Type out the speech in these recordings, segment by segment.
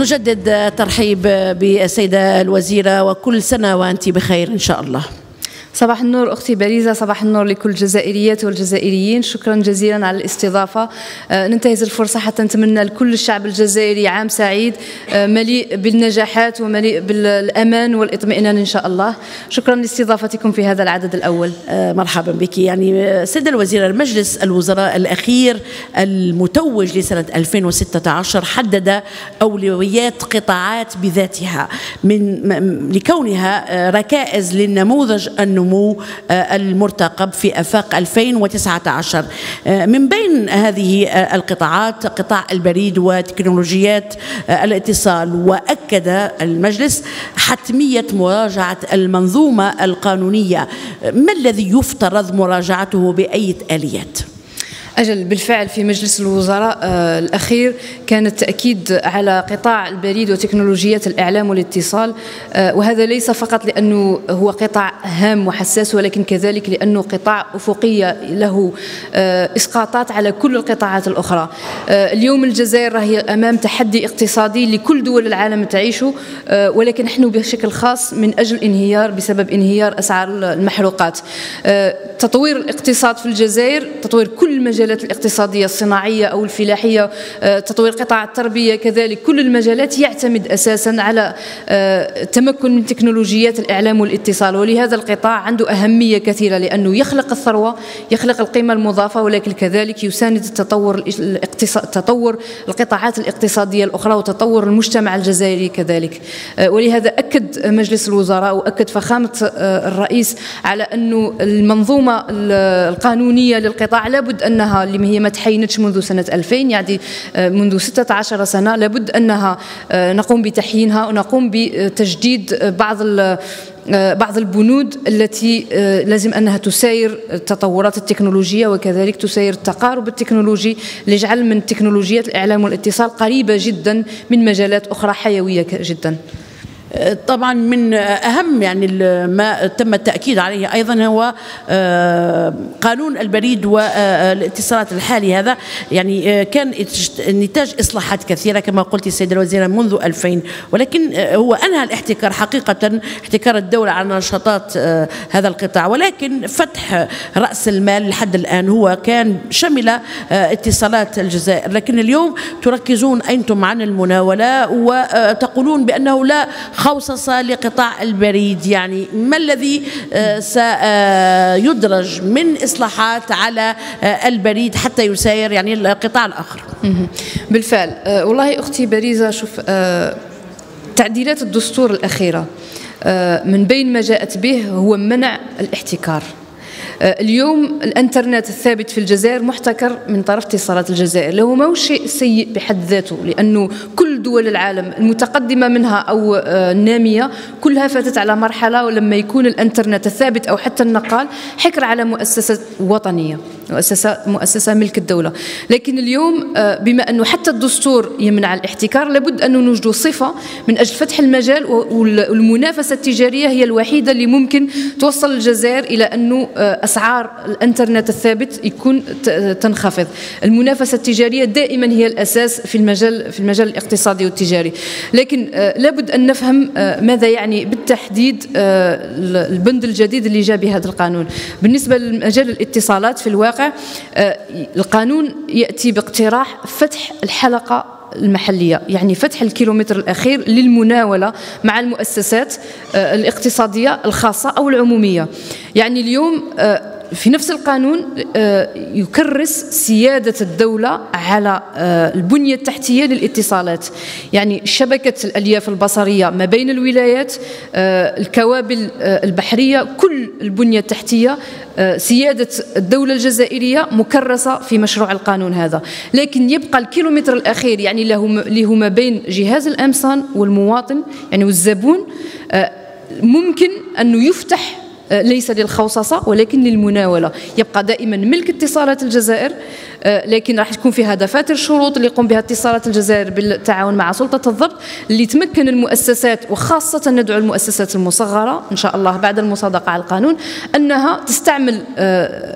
نجدد ترحيب بالسيدة الوزيرة وكل سنة وأنت بخير إن شاء الله. صباح النور أختي باريزة صباح النور لكل الجزائريات والجزائريين. شكرا جزيلا على الاستضافة. آه، ننتهز الفرصة حتى نتمنى لكل الشعب الجزائري عام سعيد آه، مليء بالنجاحات ومليء بالأمان والإطمئنان إن شاء الله. شكرا لاستضافتكم في هذا العدد الأول. آه، مرحبا بك. يعني سيدة الوزيرة المجلس الوزراء الأخير المتوج لسنة 2016 حدد أولويات قطاعات بذاتها من لكونها ركائز للنموذج النمو النمو آه، المرتقب في أفاق 2019 آه، من بين هذه آه، القطاعات قطاع البريد وتكنولوجيات الاتصال وأكد المجلس حتمية مراجعة المنظومة القانونية. ما الذي يفترض مراجعته بأي آليات؟ أجل بالفعل في مجلس الوزراء آه الأخير كان التأكيد على قطاع البريد وتكنولوجيات الإعلام والاتصال آه وهذا ليس فقط لأنه هو قطاع هام وحساس ولكن كذلك لأنه قطاع أفقية له آه إسقاطات على كل القطاعات الأخرى. اليوم الجزائر راهي أمام تحدي اقتصادي لكل دول العالم تعيشه ولكن نحن بشكل خاص من أجل انهيار بسبب انهيار أسعار المحروقات. تطوير الاقتصاد في الجزائر تطوير كل المجالات المجالات الاقتصادية الصناعية أو الفلاحية آه، تطوير قطاع التربية كذلك. كل المجالات يعتمد أساسا على آه، تمكن من تكنولوجيات الإعلام والاتصال. ولهذا القطاع عنده أهمية كثيرة لأنه يخلق الثروة يخلق القيمة المضافة ولكن كذلك يساند التطور تطور القطاعات الاقتصادية الأخرى وتطور المجتمع الجزائري كذلك. آه، ولهذا أكد مجلس الوزراء وأكد فخامة الرئيس على أنه المنظومة القانونية للقطاع لابد أنها اللي هي ما تحينتش منذ سنة 2000 يعني آه، منذ 16 سنة لابد أنها آه، نقوم بتحيينها ونقوم بتجديد بعض آه، بعض البنود التي لازم أنها تساير التطورات التكنولوجية وكذلك تساير التقارب التكنولوجي ليجعل من تكنولوجيات الإعلام والاتصال قريبة جدا من مجالات أخرى حيوية جدا. طبعا من أهم يعني ما تم التأكيد عليه أيضا هو آه، قانون البريد والاتصالات الحالي هذا. يعني آه، كان نتاج إصلاحات كثيرة كما قلت السيده الوزيرة منذ 2000 ولكن آه، هو أنهى الاحتكار حقيقة احتكار الدولة على نشاطات هذا القطاع. ولكن فتح رأس المال لحد الآن هو كان شمل اتصالات الجزائر. لكن اليوم تركزون أنتم عن المناولة وتقولون بأنه لا خوصصة لقطاع البريد. يعني ما الذي آه، سيدرج من إصلاحات على آه، البريد حتى يساير يعني القطاع الآخر؟ بالفعل. آه، والله أختي بريزة شوف تعديلات الدستور الأخيرة من بين ما جاءت به هو منع الاحتكار. اليوم الانترنت الثابت في الجزائر محتكر من طرف اتصالات الجزائر. له ما هو شيء سيء بحد ذاته لأنه كل دول العالم المتقدمة منها أو آه، النامية كلها فاتت على مرحلة ولما يكون الانترنت الثابت أو حتى النقال حكر على مؤسسة وطنية مؤسسة مؤسسة ملك الدولة. لكن اليوم آه، بما أنه حتى الدستور يمنع الاحتكار لابد أن نوجد صفة من أجل فتح المجال والمنافسة التجارية هي الوحيدة اللي ممكن توصل الجزائر إلى أنه آه، اسعار الإنترنت الثابت يكون تنخفض. المنافسة التجارية دائما هي الأساس في المجال في المجال الاقتصادي والتجاري. لكن آه، لابد أن نفهم ماذا يعني بالتحديد البند الجديد اللي جاء بهذا القانون. بالنسبة لمجال الاتصالات في الواقع آه، القانون يأتي باقتراح فتح الحلقة المحلية. يعني فتح الكيلومتر الأخير للمناولة مع المؤسسات آه، الاقتصادية الخاصة أو العمومية. يعني اليوم آه، في نفس القانون يكرس سيادة الدولة على البنية التحتية للاتصالات. يعني شبكة الألياف البصرية ما بين الولايات الكوابل البحرية كل البنية التحتية آه، سيادة الدولة الجزائرية مكرسة في مشروع القانون هذا. لكن يبقى الكيلومتر الأخير يعني هو ما بين جهاز الأمصان والمواطن يعني والزبون آه، ممكن أنه يفتح آه، ليس للخوصصة ولكن للمناولة. يبقى دائما ملك اتصالات الجزائر لكن راح تكون فيها دفاتر شروط اللي يقوم بها اتصالات الجزائر بالتعاون مع سلطة الضبط اللي تمكن المؤسسات وخاصة ندعو المؤسسات المصغرة إن شاء الله بعد المصادقة على القانون أنها تستعمل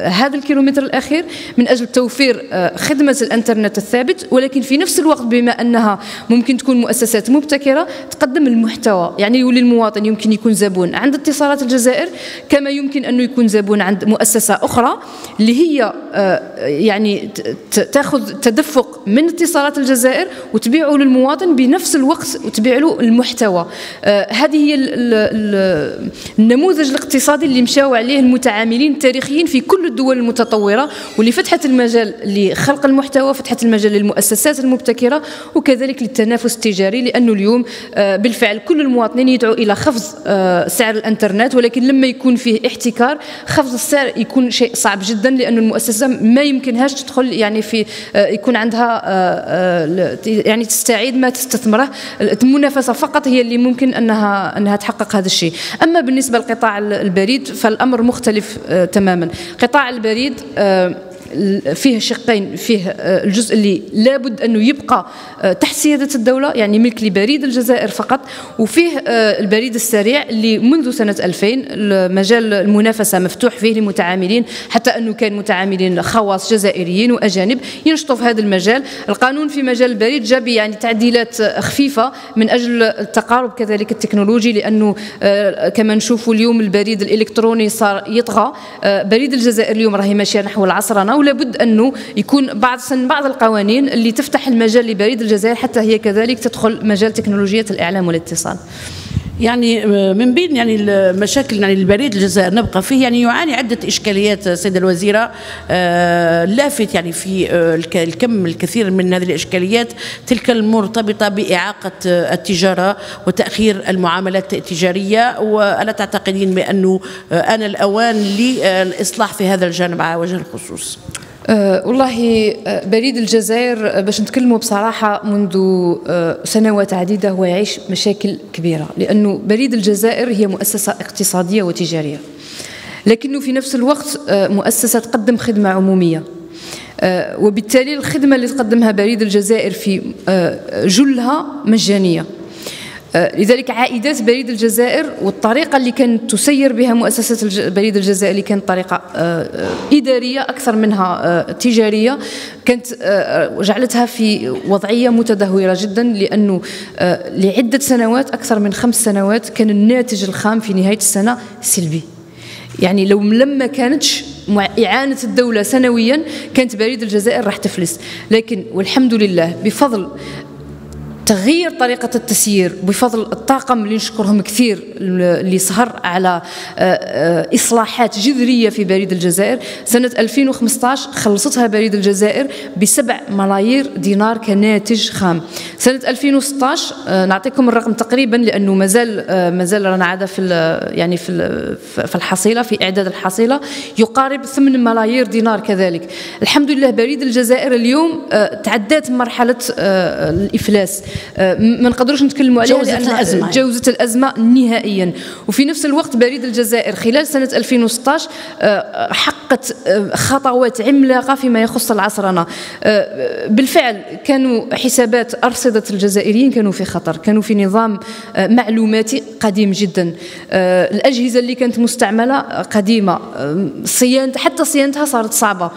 هذا الكيلومتر الأخير من أجل توفير خدمة الإنترنت الثابت ولكن في نفس الوقت بما أنها ممكن تكون مؤسسات مبتكرة تقدم المحتوى. يعني يولي المواطن يمكن يكون زبون عند اتصالات الجزائر كما يمكن أنه يكون زبون عند مؤسسة أخرى اللي هي آه، يعني تاخذ تدفق من اتصالات الجزائر وتبيعه للمواطن بنفس الوقت وتبيع له المحتوى. آه، هذه هي النموذج الاقتصادي اللي مشاو عليه المتعاملين التاريخيين في كل الدول المتطورة واللي فتحت المجال لخلق المحتوى فتحت المجال للمؤسسات المبتكرة وكذلك للتنافس التجاري لأنه اليوم آه، بالفعل كل المواطنين يدعوا إلى خفض سعر الإنترنت ولكن لما يكون فيه احتكار خفض السعر يكون شيء صعب جدا لأن المؤسسة ما يمكنهاش تدخل يعني في آه، يكون عندها آه، يعني تستعيد ما تستثمره. المنافسة فقط هي اللي ممكن أنها أنها تحقق هذا الشيء. أما بالنسبة لقطاع البريد فالأمر مختلف تماما. قطاع البريد فيه شقين فيه آه، الجزء اللي لابد أنه يبقى آه، تحت سيادة الدولة يعني ملك لبريد الجزائر فقط وفيه آه، البريد السريع اللي منذ سنة 2000 مجال المنافسة مفتوح فيه لمتعاملين حتى أنه كان متعاملين خواص جزائريين وأجانب ينشطوا في هذا المجال. القانون في مجال البريد جاب يعني تعديلات خفيفة من أجل التقارب كذلك التكنولوجي لأنه كما نشوفوا اليوم البريد الإلكتروني صار يطغى. بريد الجزائر اليوم راهي ماشيه نحو العصرنه ولابد أنه يكون بعض سن بعض القوانين اللي تفتح المجال لبريد الجزائر حتى هي كذلك تدخل مجال تكنولوجيا الإعلام والاتصال. يعني آه، من بين يعني المشاكل يعني البريد الجزائر نبقى فيه يعني يعاني عدة إشكاليات سيدة الوزيرة. آه، لافت يعني في آه، الكم الكثير من هذه الإشكاليات تلك المرتبطة بإعاقة التجارة وتأخير المعاملات التجارية. وألا تعتقدين بأنه أنا الأوان للإصلاح في هذا الجانب على وجه الخصوص؟ أه والله أه بريد الجزائر أه باش نتكلموا بصراحة منذ أه سنوات عديدة هو يعيش مشاكل كبيرة لأنه بريد الجزائر هي مؤسسة اقتصادية وتجارية. لكنه في نفس الوقت مؤسسة تقدم خدمة عمومية. وبالتالي الخدمة اللي تقدمها بريد الجزائر في جلها مجانية. لذلك عائدات بريد الجزائر والطريقة اللي كانت تسير بها مؤسسة بريد الجزائر اللي كانت طريقة آه، آه، إدارية أكثر منها تجارية كانت جعلتها في وضعية متدهورة جدا لأنه لعدة سنوات أكثر من خمس سنوات كان الناتج الخام في نهاية السنة سلبي. يعني لو لما كانتش إعانة الدولة سنويا كانت بريد الجزائر راح تفلس. لكن والحمد لله بفضل تغيير طريقة التسيير بفضل الطاقم اللي نشكرهم كثير اللي سهر على آه، آه، إصلاحات جذرية في بريد الجزائر. سنة 2015 خلصتها بريد الجزائر بسبع ملايير دينار كناتج خام. سنة 2016 آه، نعطيكم الرقم تقريبا لأنه مازال مازال رانا عادة في يعني في في الحصيلة في إعداد الحصيلة يقارب 8 ملايير دينار كذلك. الحمد لله بريد الجزائر اليوم تعدات مرحلة الإفلاس. ما نقدروش نتكلموا عليها جوزت الأزمة. جوزت الأزمة نهائيا. وفي نفس الوقت بريد الجزائر خلال سنة 2016 آه، حقت آه، خطوات عملاقة فيما يخص العصرنة. بالفعل كانوا حسابات أرصدة الجزائريين كانوا في خطر كانوا في نظام معلوماتي قديم جدا. الأجهزة اللي كانت مستعملة قديمة صيانة حتى صيانتها صارت صعبة.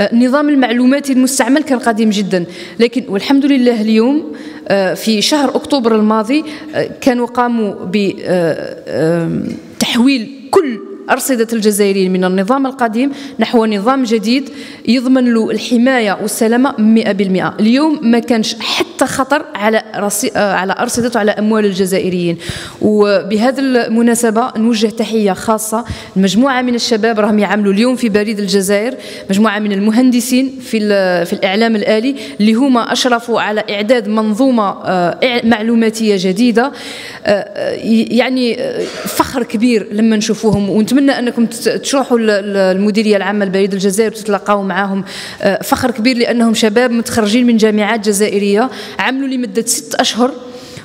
النظام المعلوماتي المستعمل كان قديم جدا. لكن والحمد لله اليوم آه، في شهر أكتوبر الماضي آه، كانوا قاموا بتحويل آه، كل أرصدة الجزائريين من النظام القديم نحو نظام جديد يضمن له الحماية والسلامة 100% اليوم ما كانش حتى خطر على على أرصدة وعلى أموال الجزائريين. وبهذه المناسبة نوجه تحية خاصة لمجموعة من الشباب راهم يعملوا اليوم في بريد الجزائر مجموعة من المهندسين في في الإعلام الآلي اللي هما أشرفوا على إعداد منظومة آه، معلوماتية جديدة. آه، يعني آه، فخر كبير لما نشوفوهم ونتمنى أنكم تروحوا المديرية العامة لبريد الجزائر وتتلاقاو معاهم فخر كبير لأنهم شباب متخرجين من جامعات جزائرية عملوا لمدة ست أشهر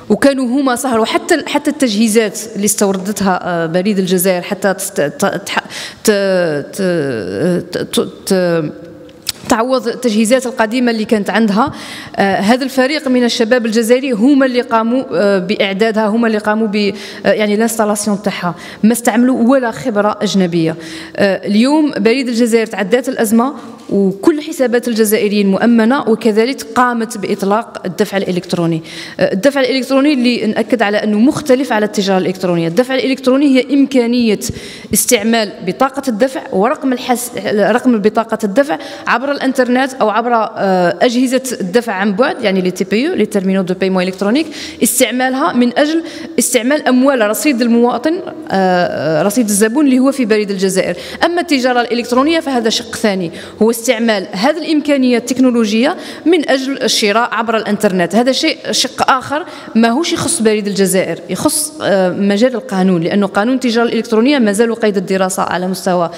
وكانوا هما سهروا. حتى حتى التجهيزات اللي استوردتها آه، بريد الجزائر حتى تعوض التجهيزات القديمة اللي كانت عندها. آه هذا الفريق من الشباب الجزائري هما اللي قاموا آه بإعدادها هما اللي قاموا ب آه يعني الانستالاسيون تاعها. ما استعملوا ولا خبرة أجنبية. اليوم بريد الجزائر تعدات الأزمة وكل حسابات الجزائريين مؤمنة وكذلك قامت بإطلاق الدفع الإلكتروني. الدفع الإلكتروني اللي نأكد على أنه مختلف على التجارة الإلكترونية. الدفع الإلكتروني هي إمكانية استعمال بطاقة الدفع ورقم الحس... رقم بطاقة الدفع عبر الانترنت أو عبر آه، أجهزة الدفع عن بعد يعني les TPE les terminaux de paiement électronique استعمالها من أجل استعمال أموال رصيد المواطن آه، آه، رصيد الزبون اللي هو في بريد الجزائر. أما التجارة الإلكترونية فهذا شق ثاني هو استعمال هذه الإمكانية التكنولوجية من أجل الشراء عبر الإنترنت. هذا شيء شق آخر ماهوش يخص بريد الجزائر يخص مجال القانون لأنه قانون التجارة الإلكترونية ما زال قيد الدراسة على مستوى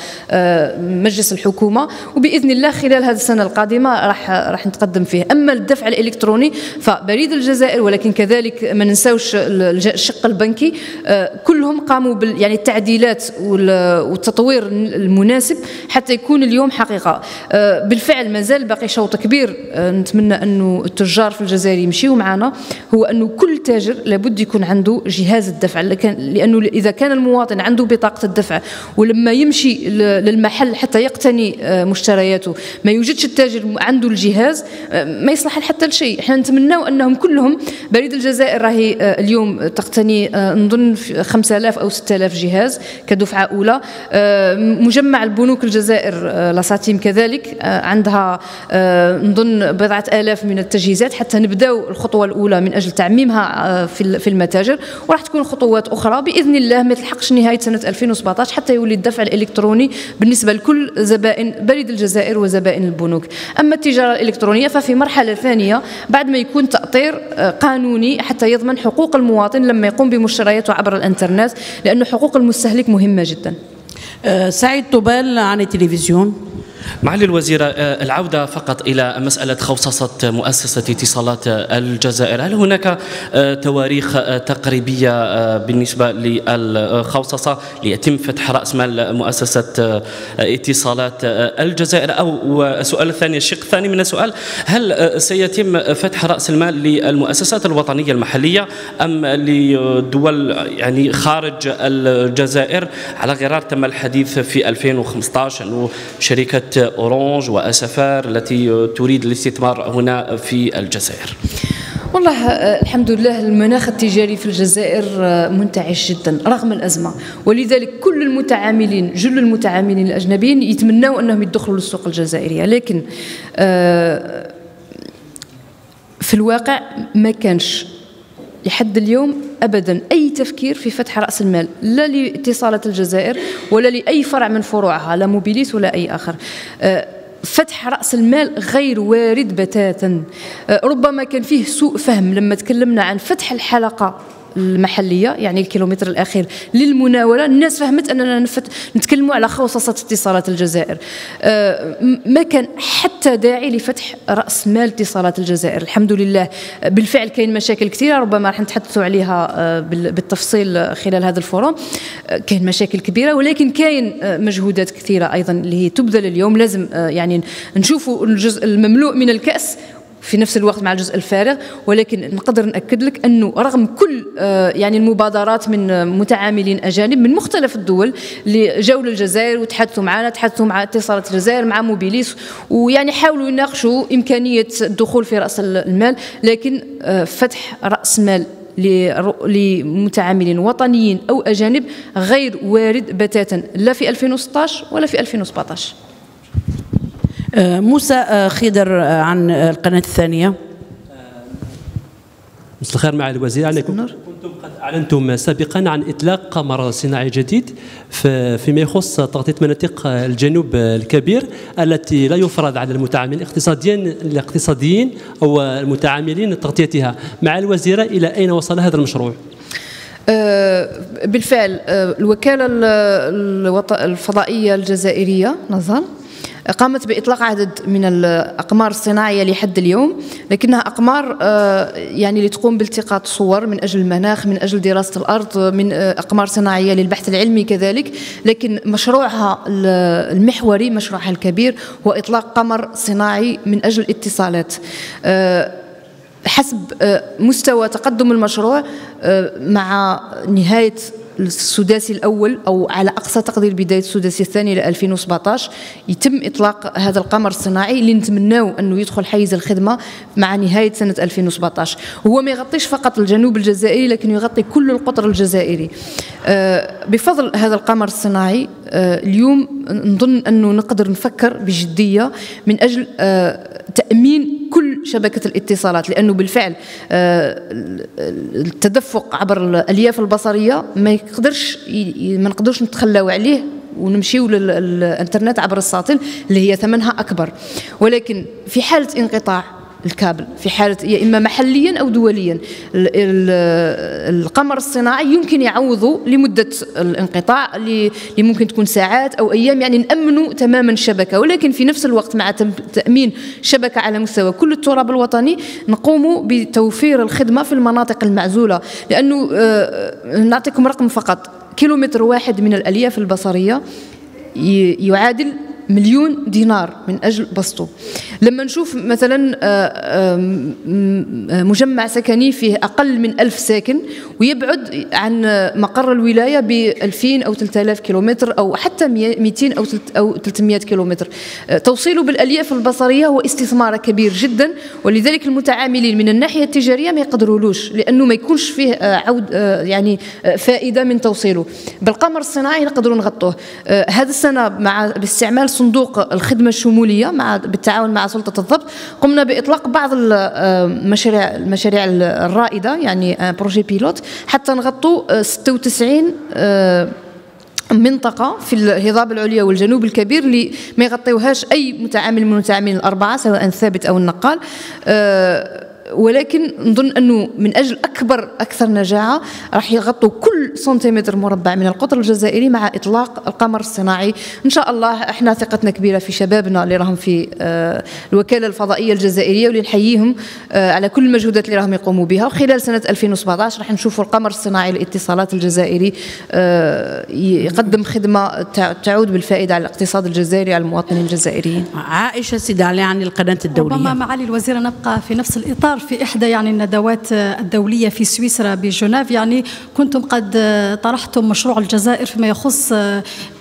مجلس الحكومة. وبإذن الله خلال هذه السنة القادمة راح راح نتقدم فيه. أما الدفع الإلكتروني فبريد الجزائر ولكن كذلك ما ننساوش الشق البنكي. آه، كلهم قاموا بال يعني التعديلات والتطوير المناسب حتى يكون اليوم حقيقة. آه، بالفعل مازال باقي شوط كبير. آه، نتمنى أنه التجار في الجزائر يمشيوا معنا. هو أنه كل تاجر لابد يكون عنده جهاز الدفع. لأنه إذا كان المواطن عنده بطاقة الدفع ولما يمشي للمحل حتى يقتني مشترياته ما يوجدش التاجر عنده الجهاز ما يصلح حتى لشيء. إحنا نتمناو أنهم كلهم بريد الجزائر راهي آه، اليوم تقتني آه، نظن 5000 أو 6000 جهاز كدفعة أولى. آه، مجمع البنوك الجزائر لاساتيم كذلك عندها نظن بضعة آلاف من التجهيزات. حتى نبداو الخطوة الأولى من أجل تعميمها في المتاجر. وراح تكون خطوات أخرى بإذن الله ما تلحقش نهاية سنة 2017 حتى يولي الدفع الإلكتروني بالنسبة لكل زبائن بريد الجزائر وزبائن البنوك. أما التجارة الإلكترونية ففي مرحلة ثانية بعد ما يكون تأطير آه، قانوني حتى يضمن حقوق المواطن لما يقوم بمشترياته عبر الإنترنت لأن حقوق المستهلك مهمة جدا. آه، سعيد طبال عن التلفزيون. معالي الوزيرة آه، العودة فقط إلى مسألة خوصصة مؤسسة اتصالات الجزائر. هل هناك آه، تواريخ آه، تقريبية بالنسبة للخوصصة ليتم فتح رأس مال مؤسسة اتصالات الجزائر؟ أو السؤال الثاني الشق الثاني من السؤال هل سيتم فتح رأس المال للمؤسسات الوطنية المحلية أم لدول يعني خارج الجزائر؟ على غرار تم الحديث في 2015 أنه شركة أورانج وأسفار التي تريد الاستثمار هنا في الجزائر. والله آه، الحمد لله المناخ التجاري في الجزائر آه، منتعش جدا رغم الأزمة. ولذلك كل المتعاملين جل المتعاملين الأجنبيين يتمنوا أنهم يدخلوا للسوق الجزائرية. لكن آه، في الواقع ما كانش لحد اليوم ابدا أي تفكير في فتح رأس المال لا لإتصالات الجزائر ولا لأي فرع من فروعها لا موبيليس ولا أي آخر. آه، فتح رأس المال غير وارد بتاتا. آه، ربما كان فيه سوء فهم لما تكلمنا عن فتح الحلقة. المحلية يعني الكيلومتر الأخير للمناولة. الناس فهمت أننا نتكلموا على خوصصه اتصالات الجزائر. آه، ما كان حتى داعي لفتح رأس مال اتصالات الجزائر. الحمد لله. بالفعل كاين مشاكل كثيرة ربما راح نتحدثوا عليها آه، بالتفصيل خلال هذا الفورم. آه، كاين مشاكل كبيرة ولكن كاين مجهودات كثيرة أيضا اللي هي تبذل اليوم. لازم يعني نشوفوا الجزء المملوء من الكأس في نفس الوقت مع الجزء الفارغ ولكن نقدر نأكد لك أنه رغم كل آه، يعني المبادرات من متعاملين أجانب من مختلف الدول اللي جاوا للجزائر وتحدثوا معنا تحدثوا مع اتصالات الجزائر مع موبيليس ويعني حاولوا يناقشوا إمكانية الدخول في رأس المال لكن آه، فتح رأس مال لمتعاملين وطنيين أو أجانب غير وارد بتاتا لا في 2016 ولا في 2017 آه، موسى آه، خضر آه، عن القناة الثانية. مساء الخير مع الوزير. يعني كنتم قد أعلنتم سابقا عن إطلاق قمر صناعي جديد فيما يخص تغطية مناطق الجنوب الكبير التي لا يفرض على المتعاملين اقتصاديا الاقتصاديين أو المتعاملين تغطيتها. مع الوزيره إلى أين وصل هذا المشروع؟ بالفعل الوكالة الفضائية الجزائرية نظام قامت بإطلاق عدد من الأقمار الصناعية لحد اليوم لكنها أقمار يعني لتقوم بالتقاط صور من أجل المناخ من أجل دراسة الأرض من أقمار صناعية للبحث العلمي كذلك. لكن مشروعها المحوري مشروعها الكبير هو إطلاق قمر صناعي من أجل الاتصالات حسب مستوى تقدم المشروع مع نهاية السداسي الأول أو على أقصى تقدير بداية السداسي الثاني ل 2017 يتم إطلاق هذا القمر الصناعي اللي نتمناو أنه يدخل حيز الخدمة مع نهاية سنة 2017 هو ما يغطيش فقط الجنوب الجزائري لكن يغطي كل القطر الجزائري. آه، بفضل هذا القمر الصناعي اليوم نظن أنه نقدر نفكر بجدية من أجل آه، تأمين كل شبكة الاتصالات لأنه بالفعل التدفق عبر الألياف البصرية ما يقدرش ما نقدرش نتخلاو عليه ونمشيو للإنترنت عبر الساطل اللي هي ثمنها أكبر. ولكن في حالة انقطاع الكابل في حالة يا إما محليا أو دوليا. القمر الصناعي يمكن يعوضه لمدة الانقطاع اللي ممكن تكون ساعات أو أيام يعني نأمنوا تماما الشبكة ولكن في نفس الوقت مع تأمين شبكة على مستوى كل التراب الوطني نقوم بتوفير الخدمة في المناطق المعزولة. لأنه آه، نعطيكم رقم فقط. كيلومتر واحد من الألياف البصرية يعادل مليون دينار من أجل بسطه. لما نشوف مثلا آه، مجمع سكني فيه أقل من ألف ساكن ويبعد عن مقر الولاية ب 2000 أو 3000 كيلومتر أو حتى 200 أو أو 300 كيلومتر. آه، توصيله بالألياف البصرية هو استثمار كبير جدا ولذلك المتعاملين من الناحية التجارية ما يقدرولوش لأنه ما يكونش فيه آه، عود يعني فائدة من توصيله. بالقمر الصناعي نقدروا نغطوه. هذا السنة مع باستعمال صندوق الخدمة الشمولية مع بالتعاون مع سلطة الضبط. قمنا بإطلاق بعض المشاريع المشاريع الرائدة يعني بروجي بيلوت حتى نغطوا 96 منطقة في الهضاب العليا والجنوب الكبير اللي ما يغطيوهاش أي متعامل من المتعاملين الأربعة سواء الثابت أو النقال. ولكن نظن أنه من أجل أكبر أكثر نجاعة راح يغطوا كل سنتيمتر مربع من القطر الجزائري مع إطلاق القمر الصناعي. إن شاء الله إحنا ثقتنا كبيرة في شبابنا اللي راهم في آه، الوكالة الفضائية الجزائرية واللي نحييهم آه، على كل المجهودات اللي راهم يقوموا بها. وخلال سنة 2017 راح نشوفوا القمر الصناعي للاتصالات الجزائري آه، يقدم خدمة تعود بالفائدة على الاقتصاد الجزائري على المواطنين الجزائريين. عائشة سيدالي عن القناة الدولية. ربما معالي الوزيره نبقى في نفس الإطار. في إحدى يعني الندوات الدولية في سويسرا بجنيف. يعني كنتم قد طرحتم مشروع الجزائر فيما يخص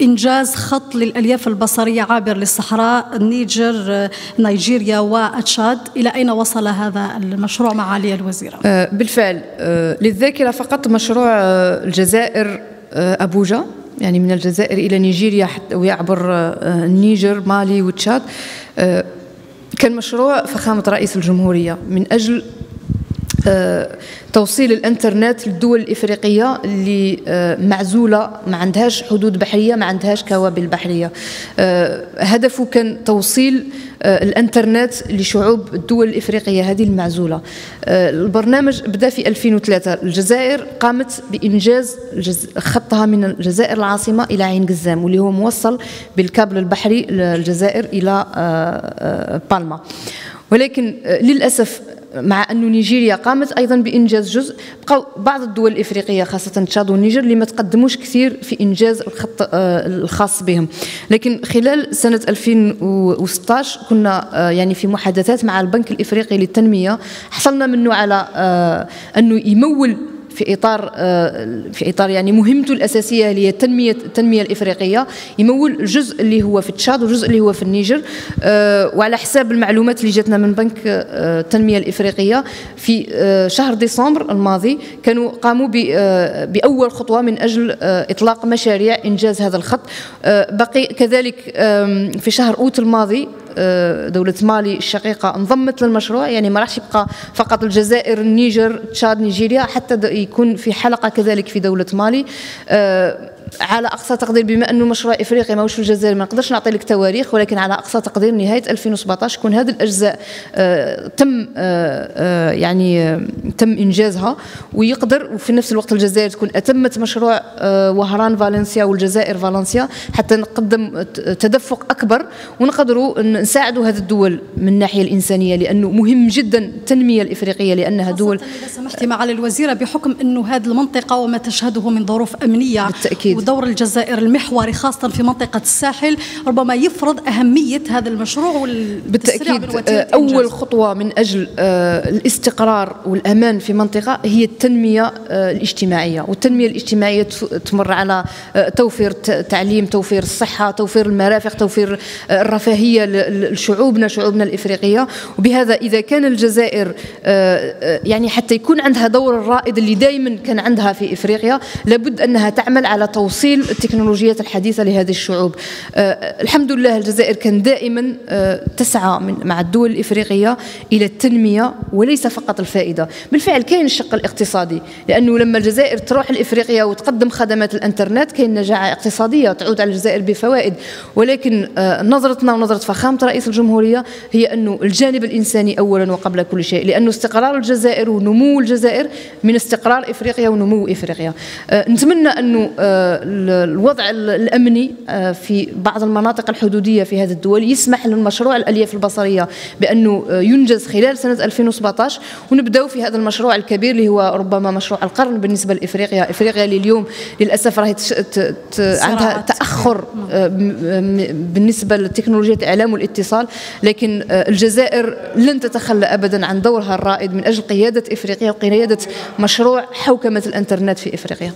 إنجاز خط للألياف البصرية عابر للصحراء النيجر نيجيريا وتشاد إلى أين وصل هذا المشروع معالي الوزيرة؟ أه، بالفعل. أه، للذاكرة فقط مشروع أه، الجزائر أبوجا يعني من الجزائر إلى نيجيريا ويعبر النيجر مالي وتشاد. كان مشروع فخامة رئيس الجمهورية من أجل توصيل الإنترنت للدول الإفريقية اللي آه، معزولة ما عندهاش حدود بحرية ما عندهاش كوابل بحرية. آه، هدفه كان توصيل الإنترنت لشعوب الدول الإفريقية هذه المعزولة. البرنامج بدأ في 2003 الجزائر قامت بإنجاز خطها من الجزائر العاصمة إلى عين قزام واللي هو موصل بالكابل البحري للجزائر إلى بالما. ولكن للأسف مع أن نيجيريا قامت أيضا بإنجاز جزء. بقوا بعض الدول الإفريقية خاصة تشاد والنيجر اللي ما تقدموش كثير في إنجاز الخط آه، الخاص بهم. لكن خلال سنة 2016 كنا آه، يعني في محادثات مع البنك الإفريقي للتنمية حصلنا منه على آه، أنه يمول في إطار آه، في إطار يعني مهمته الأساسية اللي هي التنمية التنمية الإفريقية. يمول الجزء اللي هو في تشاد والجزء اللي هو في النيجر. آه، وعلى حساب المعلومات اللي جاتنا من بنك آه، التنمية الإفريقية. في شهر ديسمبر الماضي كانوا قاموا بأول خطوة من أجل إطلاق مشاريع إنجاز هذا الخط. بقي كذلك في شهر أوت الماضي دولة مالي الشقيقة انضمت للمشروع يعني ما راحش يبقى فقط الجزائر النيجر تشاد نيجيريا حتى يكون في حلقة كذلك في دولة مالي. آه، على أقصى تقدير بما أنه مشروع افريقيا ماهوش في الجزائر ما نقدرش نعطي لك تواريخ ولكن على أقصى تقدير نهاية 2017 يكون هذه الأجزاء آه، تم آه، يعني تم إنجازها ويقدر وفي نفس الوقت الجزائر تكون أتمت مشروع وهران فالنسيا والجزائر فالنسيا حتى نقدم تدفق أكبر ونقدروا نساعدوا هذه الدول من الناحية الإنسانية لأنه مهم جدا التنمية الإفريقية لأنها دول إذا سمحتي معالي الوزيره بحكم إنه هذه المنطقة وما تشهده من ظروف أمنية بالتأكيد. ودور الجزائر المحوري خاصة في منطقة الساحل ربما يفرض أهمية هذا المشروع بالتأكيد أول خطوة من أجل آه، الاستقرار والأمان في منطقة هي التنمية آه، الاجتماعية. والتنمية الاجتماعية تمر على آه، توفير تعليم توفير الصحة توفير المرافق توفير الرفاهية لشعوبنا شعوبنا الإفريقية. وبهذا إذا كان الجزائر يعني حتى يكون عندها دور الرائد اللي دائما كان عندها في إفريقيا لابد أنها تعمل على توصيل التكنولوجيات الحديثة لهذه الشعوب. آه، الحمد لله الجزائر كان دائما آه، تسعى من مع الدول الإفريقية إلى التنمية وليس فقط الفائدة. بالفعل كاين الشق الاقتصادي لأنه لما الجزائر تروح لإفريقيا وتقدم خدمات الإنترنت كاين نجاعة اقتصادية تعود على الجزائر بفوائد. ولكن آه، نظرتنا ونظرة فخامة رئيس الجمهورية هي انه الجانب الإنساني اولا وقبل كل شيء لأنه استقرار الجزائر ونمو الجزائر من استقرار إفريقيا ونمو إفريقيا. نتمنى انه الوضع الأمني آه، في بعض المناطق الحدودية في هذه الدول يسمح للمشروع الألياف البصرية بأنه آه، ينجز خلال سنة 2017 ونبداو في هذا المشروع الكبير اللي هو ربما مشروع القرن بالنسبة لإفريقيا. إفريقيا اللي اليوم للأسف راهي عندها تأخر آه، بالنسبة لتكنولوجيا الإعلام والاتصال. لكن الجزائر لن تتخلى ابدا عن دورها الرائد من أجل قيادة إفريقيا وقيادة مشروع حوكمة الإنترنت في إفريقيا.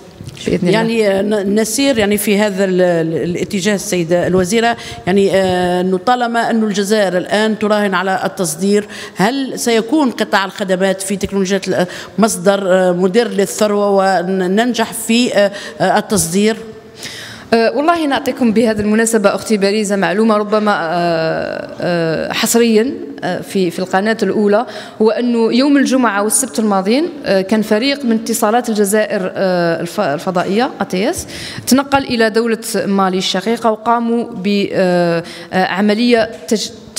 بإذن يعني الله يعني نسير يعني في هذا الاتجاه السيده الوزيرة يعني آه، انه طالما انه الجزائر الآن تراهن على التصدير هل سيكون قطاع الخدمات في تكنولوجيا مصدر آه، مدر للثروة وننجح في آه، التصدير؟ والله نعطيكم بهذه المناسبة أختي باريزة معلومة ربما حصريا في في القناة الأولى هو أنه يوم الجمعة والسبت الماضيين كان فريق من اتصالات الجزائر الفضائية اتيس تنقل إلى دولة مالي الشقيقة وقاموا بعمليه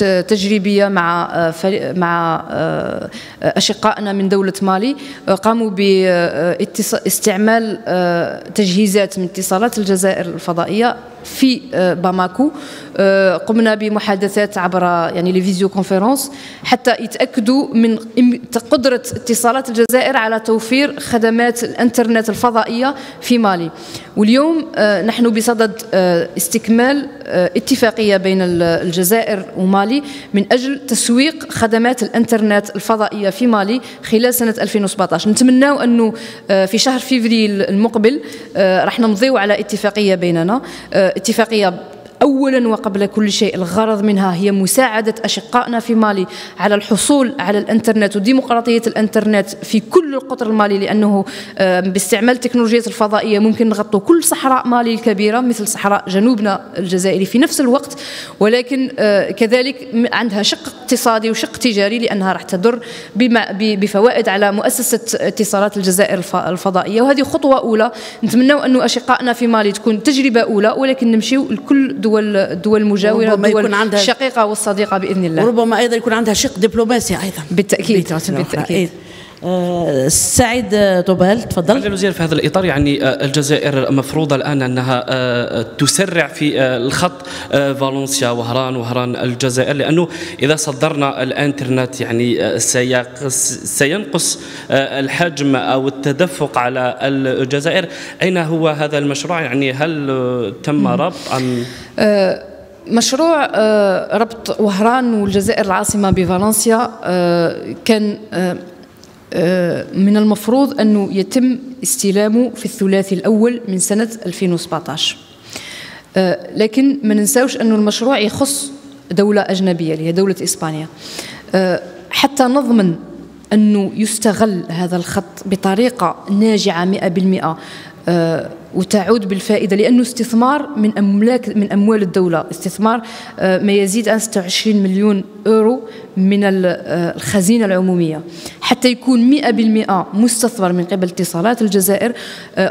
آه، تجريبية مع مع أشقائنا من دولة مالي قاموا باستعمال تجهيزات من اتصالات الجزائر الفضائية في باماكو قمنا بمحادثات عبر يعني les visioconférences حتى يتأكدوا من قدرة اتصالات الجزائر على توفير خدمات الإنترنت الفضائية في مالي. واليوم آه، نحن بصدد آه، استكمال آه، اتفاقية بين الجزائر ومالي من أجل تسويق خدمات الإنترنت الفضائية في مالي خلال سنة 2017 نتمناو أنه في شهر فيفري المقبل راح نمضيو على اتفاقية بيننا. اتفاقية اولا وقبل كل شيء. الغرض منها هي مساعدة أشقائنا في مالي على الحصول على الإنترنت وديمقراطية الإنترنت في كل القطر المالي لأنه باستعمال التكنولوجيات الفضائية ممكن نغطوا كل صحراء مالي الكبيرة مثل صحراء جنوبنا الجزائري في نفس الوقت. ولكن آه، كذلك عندها شق اقتصادي وشق تجاري لأنها راح تضر بفوائد على مؤسسة اتصالات الجزائر الفضائية. وهذه خطوة أولى. نتمنى انه أشقائنا في مالي تكون تجربة أولى ولكن نمشيو لكل الدول الدول المجاورة الدول الشقيقة والصديقة بإذن الله. وربما أيضا يكون عندها شق دبلوماسي أيضا. بالتأكيد بالتأكيد. آه، سعيد طوبال تفضل. الوزير في هذا الإطار يعني آه، الجزائر مفروض الآن أنها آه، تسرع في الخط فالنسيا وهران وهران الجزائر لأنه إذا صدرنا الإنترنت يعني سينقص الحجم أو التدفق على الجزائر. أين هو هذا المشروع؟ يعني هل تم ربط أم؟ مشروع ربط وهران والجزائر العاصمة بفالنسيا كان آه، من المفروض أنه يتم استلامه في الثلاثي الأول من سنة 2017 آه، لكن ما ننساوش أنه المشروع يخص دولة أجنبية اللي هي دولة إسبانيا. آه، حتى نضمن أنه يستغل هذا الخط بطريقة ناجعة 100% وتعود بالفائدة لأنه استثمار من أملاك من أموال الدولة. استثمار ما يزيد عن 26 مليون أورو من الخزينة العمومية. حتى يكون 100% مستثمر من قبل اتصالات الجزائر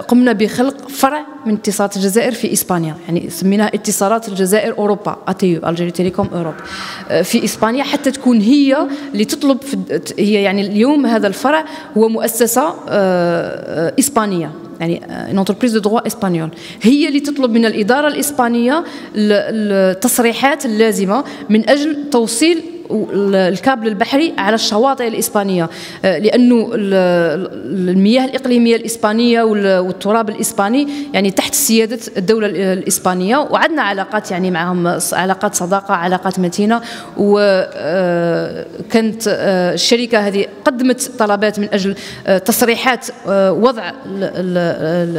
قمنا بخلق فرع من اتصالات الجزائر في إسبانيا. يعني سميناها اتصالات الجزائر أوروبا ATE Algérie Télécom Europe في إسبانيا حتى تكون هي اللي تطلب هي يعني اليوم هذا الفرع هو مؤسسة إسبانية. يعني entreprise de droit espagnol. هي اللي تطلب من الإدارة الإسبانية التصريحات اللازمه من أجل توصيل الكابل البحري على الشواطئ الإسبانية. آه، لأنه المياه الإقليمية الإسبانية والتراب الإسباني يعني تحت سيادة الدولة الإسبانية. وعندنا علاقات يعني معهم علاقات صداقة علاقات متينة. وكانت آه، آه، الشركة هذه قدمت طلبات من أجل تصريحات وضع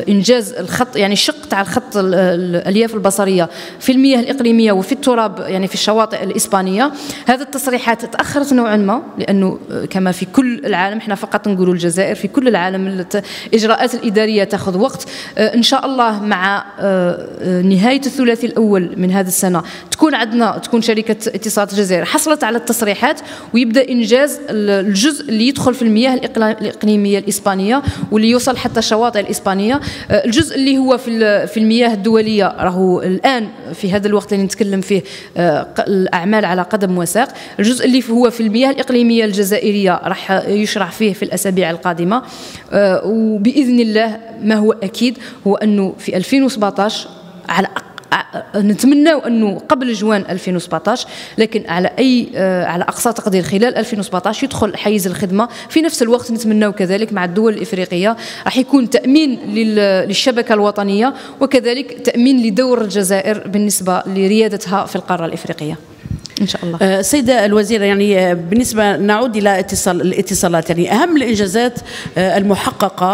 إنجاز الخط يعني الشق تاع الخط الألياف البصرية في المياه الإقليمية وفي التراب يعني في الشواطئ الإسبانية. هذا التصريحات تاخرت نوعا ما؟ لأنه كما في كل العالم إحنا فقط نقولوا الجزائر في كل العالم الاجراءات الإدارية تأخذ وقت. آه، إن شاء الله مع آه، آه، نهاية الثلاثي الأول من هذه السنة تكون عندنا تكون شركة اتصالات الجزائر حصلت على التصريحات ويبدأ إنجاز الجزء اللي يدخل في المياه الإقليمية الإسبانية واللي يوصل حتى الشواطئ الإسبانية. الجزء اللي هو في في المياه الدولية راهو الآن في هذا الوقت اللي نتكلم فيه الأعمال على قدم وساق. الجزء اللي هو في المياه الإقليمية الجزائرية راح يشرح فيه في الأسابيع القادمة. آه، وبإذن الله ما هو أكيد هو أنه في 2017 على نتمنى أنه قبل جوان 2017 لكن على أي آه، على أقصى تقدير خلال 2017 يدخل حيز الخدمة. في نفس الوقت نتمنى كذلك مع الدول الإفريقية راح يكون تأمين للشبكة الوطنية وكذلك تأمين لدور الجزائر بالنسبة لريادتها في القارة الإفريقية. إن شاء الله. آه، سيدة الوزيرة يعني آه، بالنسبة نعود إلى اتصال الاتصالات. يعني أهم الإنجازات آه، المحققة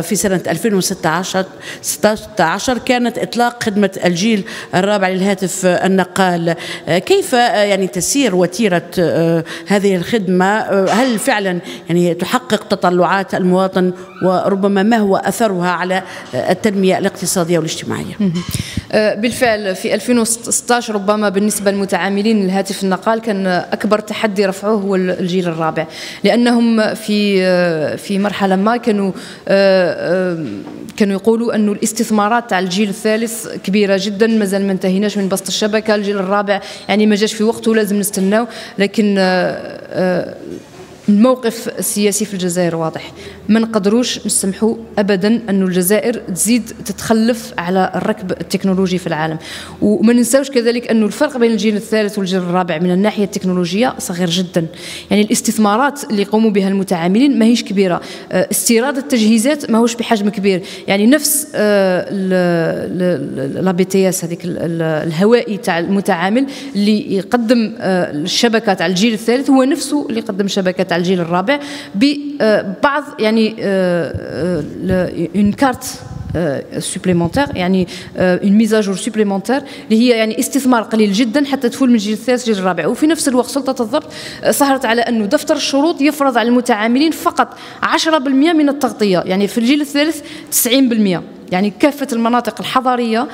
في سنة 2016 16 كانت إطلاق خدمة الجيل الرابع للهاتف النقال. كيف يعني تسير وتيرة هذه الخدمة؟ هل فعلا يعني تحقق تطلعات المواطن؟ وربما ما هو أثرها على التنمية الاقتصادية والاجتماعية؟ بالفعل في 2016 ربما بالنسبة للمتعاملين الهاتف النقال كان أكبر تحدي رفعوه هو الجيل الرابع. لأنهم في في مرحلة ما كانوا كانوا يقولوا انه الاستثمارات تاع الجيل الثالث كبيرة جدا مازال ما انتهيناش من بسط الشبكة. الجيل الرابع يعني ما جاش في وقته لازم نستناو. لكن الموقف السياسي في الجزائر واضح. ما نقدروش نسمحوا ابدا أن الجزائر تزيد تتخلف على الركب التكنولوجي في العالم. وما ننساوش كذلك أنه الفرق بين الجيل الثالث والجيل الرابع من الناحية التكنولوجية صغير جدا. يعني الاستثمارات اللي يقوموا بها المتعاملين ما هيش كبيرة. آه، استيراد التجهيزات ما هوش بحجم كبير. يعني نفس la BTS هذيك الهوائي تاع المتعامل اللي يقدم آه، الشبكة تاع الجيل الثالث هو نفسه اللي يقدم شبكة الجيل الرابع ببعض يعني une carte supplémentaire يعني une mise à jour supplémentaire اللي هي يعني استثمار قليل جدا حتى تفوت من الجيل الثالث الجيل الرابع. وفي نفس الوقت سلطة الضبط سهرت على أنه دفتر الشروط يفرض على المتعاملين فقط 10% من التغطية. يعني في الجيل الثالث 90% يعني كافة المناطق الحضرية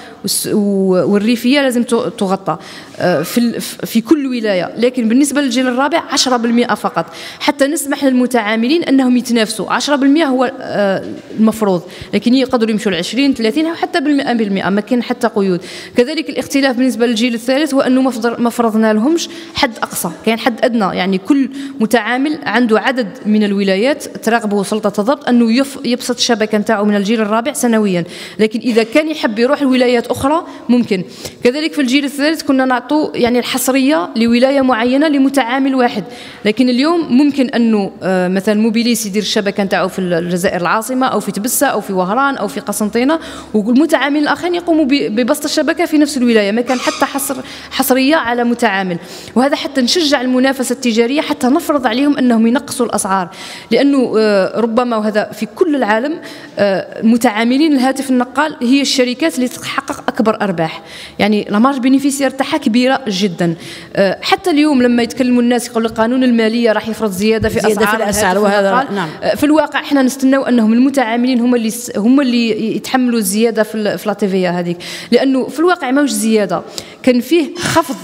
والريفية لازم تغطى. آه، في في كل ولاية. لكن بالنسبة للجيل الرابع 10% فقط. حتى نسمح للمتعاملين أنهم يتنافسوا. 10% هو آه، المفروض. لكن يقدروا يمشوا ل 20 30 أو حتى بال 100% ما كان حتى قيود. كذلك الاختلاف بالنسبة للجيل الثالث هو أنه ما فرضنا لهمش حد أقصى. كان حد أدنى. يعني كل متعامل عنده عدد من الولايات تراقبه سلطة الضبط أنه يبسط الشبكة نتاعو من الجيل الرابع سنويا. لكن إذا كان يحب يروح لولايات أخرى ممكن. كذلك في الجيل الثالث كنا نعطوا يعني الحصرية لولاية معينة لمتعامل واحد. لكن اليوم ممكن أنه آه، مثلا موبيليس يدير الشبكه نتاعو في الجزائر العاصمة أو في تبسة أو في وهران أو في قسنطينة والمتعاملين الآخرين يقوموا ببسط الشبكة في نفس الولاية. ما كان حتى حصر حصرية على متعامل. وهذا حتى نشجع المنافسة التجارية حتى نفرض عليهم أنهم ينقصوا الأسعار. لأنه آه، ربما وهذا في كل العالم آه، الهاتف النقال هي الشركات اللي تحقق أكبر أرباح. يعني لا مارج بينيفيسير تاعها كبيرة جدا آه، حتى اليوم لما يتكلموا الناس يقولوا القانون المالية راح يفرض زيادة في زيادة أسعار في الهاتف وهذا-. نعم. آه، في الواقع إحنا نستناو أنهم المتعاملين هم اللي هم اللي يتحملوا الزياده في في لا هذيك لأنه في الواقع ماهوش زيادة كان فيه خفض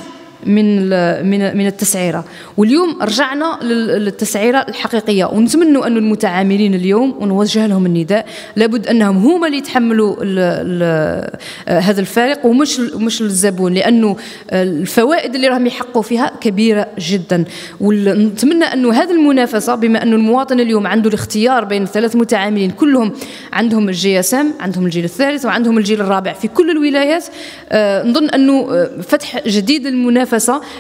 من من من التسعيرة. واليوم رجعنا لل- للتسعيرة الحقيقية. ونتمنوا أن المتعاملين اليوم ونوجه لهم النداء لابد أنهم هما اللي يتحملوا ال ال آه، هذا الفارق ومش مش الزبون لأنه الفوائد اللي راهم يحققوا فيها كبيرة جدا. ونتمنى انه هذه المنافسة بما انه المواطن اليوم عنده الاختيار بين ثلاث متعاملين كلهم عندهم ال GSM عندهم الجيل الثالث وعندهم الجيل الرابع في كل الولايات آه، نظن أنه آه، فتح جديد المنافسة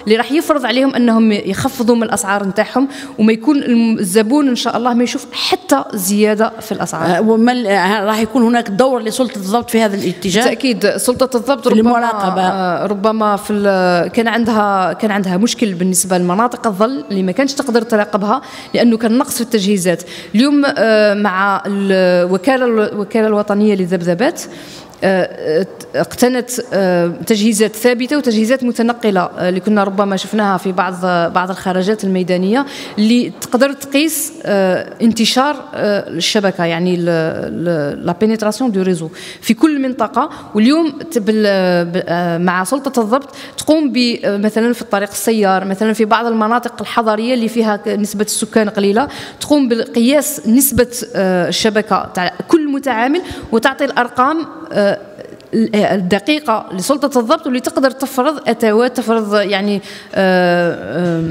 اللي راح يفرض عليهم انهم يخفضوا من الاسعار نتاعهم وما يكون الزبون ان شاء الله ما يشوف حتى زيادة في الأسعار. آه، وما آه، راح يكون هناك دور لسلطة الضبط في هذا الاتجاه؟ بالتاكيد سلطة الضبط ربما المراقبة. آه، ربما في كان عندها كان عندها مشكل بالنسبة لمناطق الظل اللي ما كانش تقدر تراقبها لأنه كان نقص في التجهيزات. اليوم مع الوكاله الوكاله الوطنية للذبذبات اقتنت آه، تجهيزات ثابتة وتجهيزات متنقلة آه، اللي كنا ربما شفناها في بعض بعض الخرجات الميدانية اللي تقدر تقيس آه، انتشار آه، الشبكة يعني la pénétration du réseau في كل منطقة. واليوم آه، مع سلطة الضبط تقوم آه، مثلا في الطريق السيار مثلا في بعض المناطق الحضرية اللي فيها نسبة السكان قليلة تقوم بقياس نسبة آه، الشبكة تاع كل متعامل وتعطي الأرقام آه، الدقيقة لسلطة الضبط واللي تقدر تفرض أتوات تفرض يعني آه،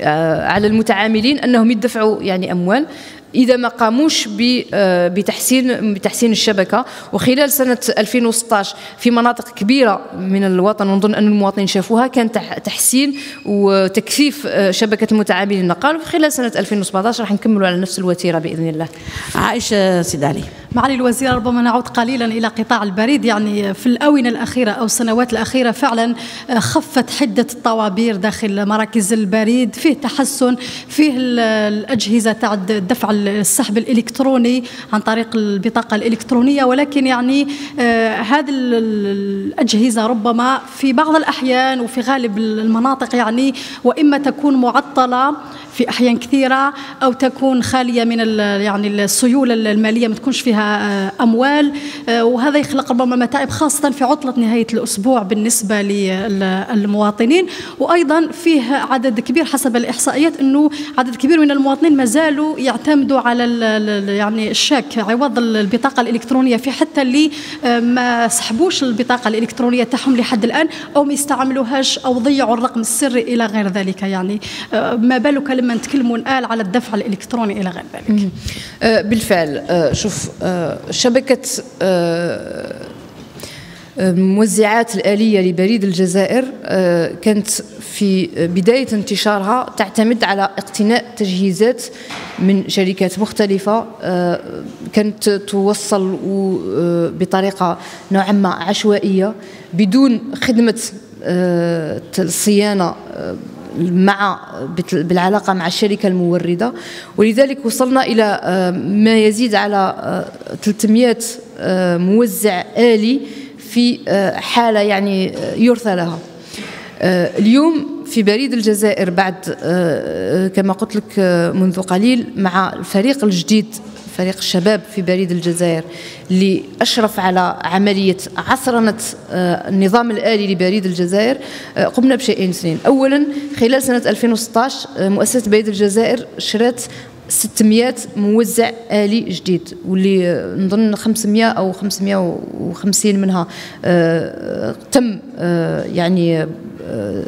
آه، على المتعاملين أنهم يدفعوا يعني أموال. إذا ما قاموش آه، بتحسين بتحسين الشبكة وخلال سنة 2016 في مناطق كبيرة من الوطن ونظن أن المواطنين شافوها كان تح- تحسين وتكثيف آه، شبكة المتعاملين النقال وخلال سنة 2017 راح نكملوا على نفس الوتيرة بإذن الله. عائشة سيدالي معالي الوزير ربما نعود قليلا إلى قطاع البريد. يعني في الأونة الأخيرة أو السنوات الأخيرة فعلا خفت حدة الطوابير داخل مراكز البريد. فيه تحسن فيه ال- الأجهزة تاع الدفع السحب الإلكتروني عن طريق البطاقة الإلكترونية. ولكن يعني آه، هذه ال- ال- الأجهزة ربما في بعض الأحيان وفي غالب المناطق يعني وإما تكون معطلة في أحيان كثيرة أو تكون خالية من يعني السيولة المالية ما تكونش فيها آه، أموال آه، وهذا يخلق ربما متاعب خاصة في عطلة نهاية الأسبوع بالنسبة للمواطنين. وأيضا فيه عدد كبير حسب الإحصائيات إنه عدد كبير من المواطنين ما زالوا يعتمدوا على يعني الشيك عوض البطاقة الإلكترونية في حتى اللي آه، ما سحبوش البطاقة الإلكترونية تاعهم لحد الآن أو ما يستعملوهاش أو ضيعوا الرقم السري إلى غير ذلك. يعني ما بالك لما نتكلموا الان على الدفع الإلكتروني إلى غير ذلك. بالفعل شوف شبكة آه، آه، موزعات الآلية لبريد الجزائر آه، كانت في بداية انتشارها تعتمد على اقتناء تجهيزات من شركات مختلفة كانت توصل بطريقة نوعا ما عشوائية بدون خدمة الصيانة مع بالعلاقة مع الشركة الموردة. ولذلك وصلنا إلى آه، ما يزيد على آه، 300 آه، موزع آلي في آه، حالة يعني آه، يرثى لها. آه، اليوم في بريد الجزائر بعد آه، كما قلت لك آه، منذ قليل مع الفريق الجديد فريق الشباب في بريد الجزائر اللي أشرف على عملية عصرنة آه، النظام الآلي لبريد الجزائر آه، قمنا بشيئين اثنين. أولا خلال سنة 2016 آه، مؤسسة بريد الجزائر شرت 600 موزع آلي جديد واللي نظن 500 أو 550 منها آه، تم آه، يعني آه،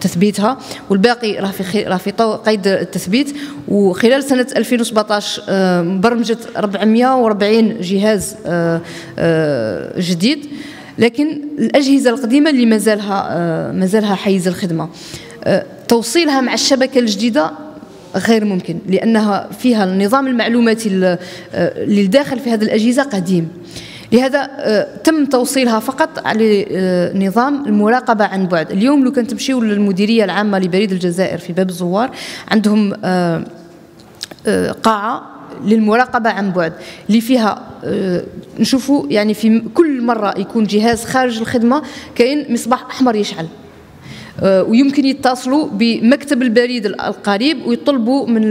تثبيتها والباقي راه في راه في قيد التثبيت. وخلال سنة 2017 آه، برمجت 440 جهاز جديد. لكن الأجهزة القديمة اللي مازالها مازالها حيز الخدمة. توصيلها مع الشبكة الجديدة غير ممكن لأنها فيها النظام المعلوماتي ال- آه، اللي داخل في هذه الأجهزة قديم. لهذا آه، تم توصيلها فقط على آه، نظام المراقبة عن بعد. اليوم لو كان تمشيو للمديرية العامة لبريد الجزائر في باب الزوار عندهم قاعة للمراقبة عن بعد اللي فيها نشوفوا يعني في كل مرة يكون جهاز خارج الخدمة كاين مصباح أحمر يشعل. ويمكن يتصلوا بمكتب البريد القريب ويطلبوا من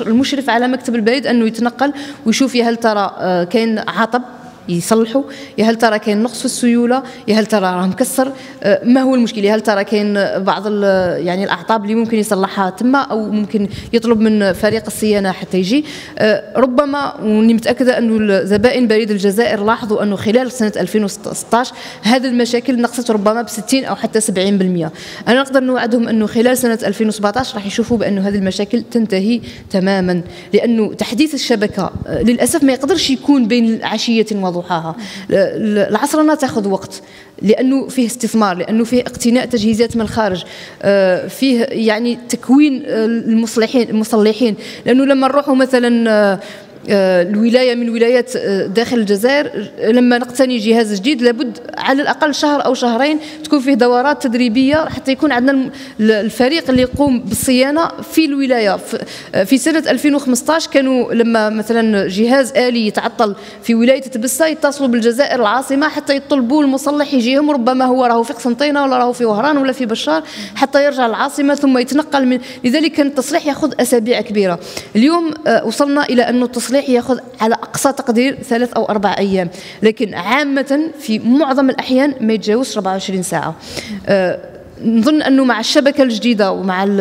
المشرف على مكتب البريد أنه يتنقل ويشوف هل ترى آه، كاين عطب. يصلحوا؟ يا هل ترى كاين نقص في السيولة؟ يا هل ترى راه مكسر آه، ما هو المشكل؟ يا هل ترى كاين بعض يعني الأعطاب اللي ممكن يصلحها تما أو ممكن يطلب من فريق الصيانة حتى يجي؟ آه، ربما وني متأكدة أنه زبائن بريد الجزائر لاحظوا أنه خلال سنة 2016 هذه المشاكل نقصت ربما ب 60 أو حتى 70% أنا نقدر نوعدهم أنه خلال سنة 2017 راح يشوفوا بأنه هذه المشاكل تنتهي تماما لأنه تحديث الشبكة آه، للأسف ما يقدرش يكون بين عشية وضوء. وضحاها العصرنه تاخذ وقت لأنه فيه استثمار لأنه فيه اقتناء تجهيزات من الخارج آه، فيه يعني تكوين المصلحين المصلحين. لأنه لما نروحوا مثلا آه، آه، الولاية من الولايات آه، داخل الجزائر. لما نقتني جهاز جديد لابد على الأقل شهر أو شهرين تكون فيه دورات تدريبية حتى يكون عندنا الفريق اللي يقوم بالصيانة في الولاية. في آه، سنة 2015 كانوا لما مثلا جهاز آلي يتعطل في ولاية تبسة يتصلوا بالجزائر العاصمة حتى يطلبوا المصلح يجيهم ربما هو راهو في قسنطينة ولا راهو في وهران ولا في بشار حتى يرجع العاصمة ثم يتنقل من لذلك كان التصليح ياخذ أسابيع كبيرة. اليوم وصلنا إلى انه التصليح التصليح يأخذ على أقصى تقدير ثلاث أو أربع أيام. لكن عامة في معظم الأحيان ما يتجاوزش 24 ساعة. أه نظن أنه مع الشبكة الجديدة ومع ال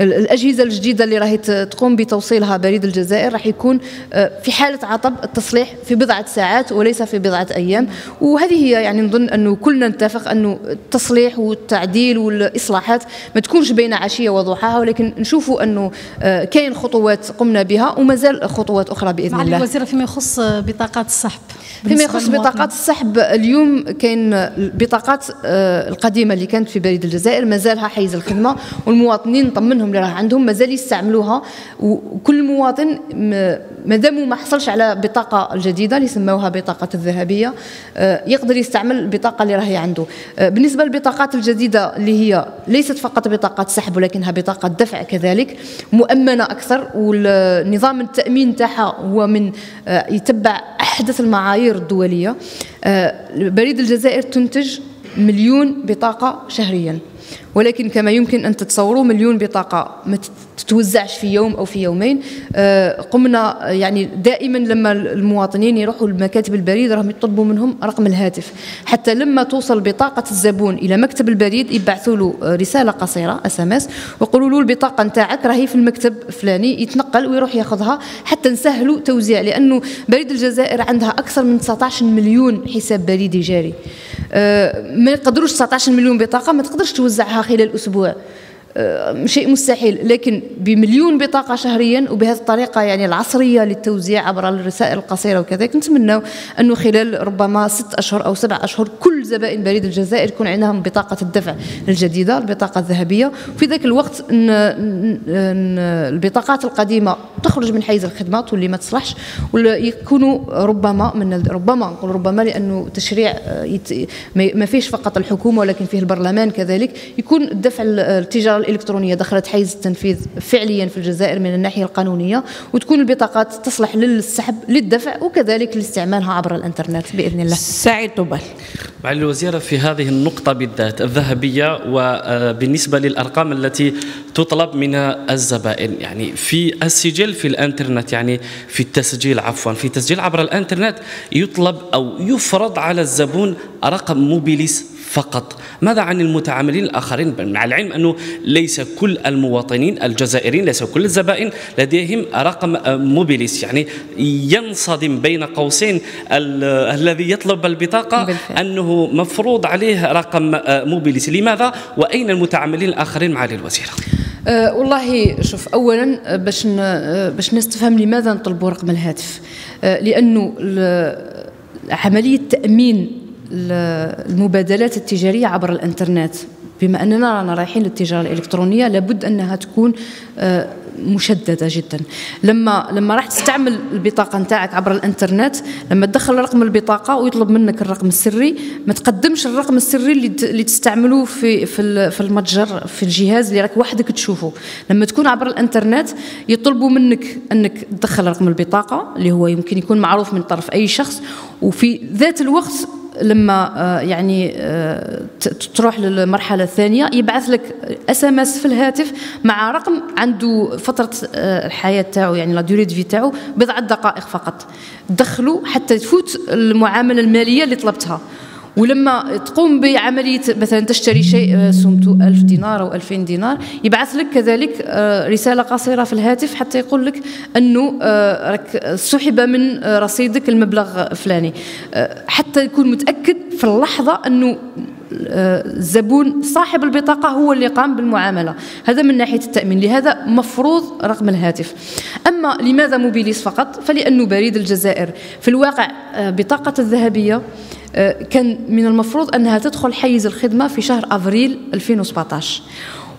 ال الأجهزة الجديدة اللي راهي تقوم بتوصيلها بريد الجزائر راح يكون آه، في حالة عطب التصليح في بضعة ساعات وليس في بضعة أيام. وهذه هي يعني نظن أنه كلنا نتفق أنه التصليح والتعديل والإصلاحات ما تكونش بين عشية وضحاها ولكن نشوفوا أنه آه، كاين خطوات قمنا بها ومازال خطوات أخرى بإذن الله. الوزيره فيما يخص بطاقات السحب. فيما يخص بطاقات السحب اليوم كاين البطاقات آه، القديمه اللي كانت في بريد الجزائر. مازالها حيز الخدمة والمواطنين نطمنهم اللي راه عندهم مازال يستعملوها. وكل مواطن مادام ما حصلش على بطاقة الجديده اللي سموها بطاقة الذهبية آه، يقدر يستعمل البطاقه اللي راهي عنده. آه، بالنسبة للبطاقات الجديدة اللي هي ليست فقط بطاقة سحب ولكنها بطاقة دفع كذلك مؤمنة أكثر. والنظام التأمين تاعها هو من يتبع أحدث المعايير آه، بريد الجزائر تنتج مليون بطاقة شهريا. ولكن كما يمكن أن تتصوروا مليون بطاقة ما تتوزعش في يوم أو في يومين. آه، قمنا يعني دائما لما المواطنين يروحوا لمكاتب البريد راهم يطلبوا منهم رقم الهاتف. حتى لما توصل بطاقة الزبون إلى مكتب البريد يبعثوا له رسالة قصيرة SMS ويقولوا له البطاقة نتاعك راهي في المكتب الفلاني يتنقل ويروح ياخذها حتى نسهلوا توزيع لأنه بريد الجزائر عندها أكثر من 19 مليون حساب بريدي جاري. آه، ما يقدروش 19 مليون بطاقة ما تقدرش توزعها خلال أسبوع شيء مستحيل. لكن بمليون بطاقة شهريا وبهذه الطريقة يعني العصرية للتوزيع عبر الرسائل القصيرة وكذلك نتمنى أنه خلال ربما ست أشهر أو سبع أشهر كل زبائن بريد الجزائر يكون عندهم بطاقة الدفع الجديدة البطاقة الذهبية. وفي ذاك الوقت ن البطاقات القديمة تخرج من حيز الخدمات واللي ما تصلحش ويكونوا ربما من ربما نقول ربما لأنه تشريع آه، ما فيش فقط الحكومة ولكن فيه البرلمان كذلك يكون الدفع التجارة الإلكترونية دخلت حيز التنفيذ فعليا في الجزائر من الناحية القانونية وتكون البطاقات تصلح للسحب للدفع وكذلك لاستعمالها عبر الإنترنت بإذن الله. سعيد طوبال معالي الوزيرة في هذه النقطة بالذات الذهبية وبالنسبة للأرقام التي تطلب من الزبائن يعني في السجل في الإنترنت يعني في التسجيل عفوا في التسجيل عبر الإنترنت يطلب أو يفرض على الزبون رقم موبيليس فقط. ماذا عن المتعاملين الآخرين؟ مع العلم أنه ليس كل المواطنين الجزائريين ليس كل الزبائن لديهم رقم موبيليس. يعني ينصدم بين قوسين الذي يطلب البطاقة بالفعل. أنه مفروض عليه رقم موبيليس. لماذا؟ وأين المتعاملين الآخرين معالي الوزيرة؟ أه والله شوف اولا باش باش الناس تفهم لماذا نطلبوا رقم الهاتف. أه لأنه عملية تأمين المبادلات التجارية عبر الإنترنت. بما أننا رانا رايحين للتجارة الإلكترونية لابد أنها تكون آه، مشددة جدا. لما لما راح تستعمل البطاقة نتاعك عبر الإنترنت لما تدخل رقم البطاقة ويطلب منك الرقم السري ما تقدمش الرقم السري اللي تستعملوه في في المتجر في الجهاز اللي راك وحدك تشوفه. لما تكون عبر الإنترنت يطلبوا منك أنك تدخل رقم البطاقة اللي هو يمكن يكون معروف من طرف أي شخص وفي ذات الوقت لما آه، يعني آه، تروح للمرحلة الثانية يبعث لك SMS في الهاتف مع رقم عنده فترة آه، الحياة تاعو يعني la durée de vie تاعو بضعة دقائق فقط. دخلوا حتى تفوت المعاملة المالية اللي طلبتها. ولما تقوم بعملية مثلا تشتري شيء آه، سمته ألف دينار أو ألفين دينار يبعث لك كذلك آه، رسالة قصيرة في الهاتف حتى يقول لك أنه آه، راك سحب من رصيدك المبلغ الفلاني حتى يكون متأكد في اللحظة أنه الزبون صاحب البطاقة هو اللي قام بالمعاملة. هذا من ناحية التأمين لهذا مفروض رقم الهاتف. أما لماذا موبيليس فقط؟ فلأنه بريد الجزائر. في الواقع بطاقة الذهبية آه، كان من المفروض أنها تدخل حيز الخدمة في شهر أفريل 2017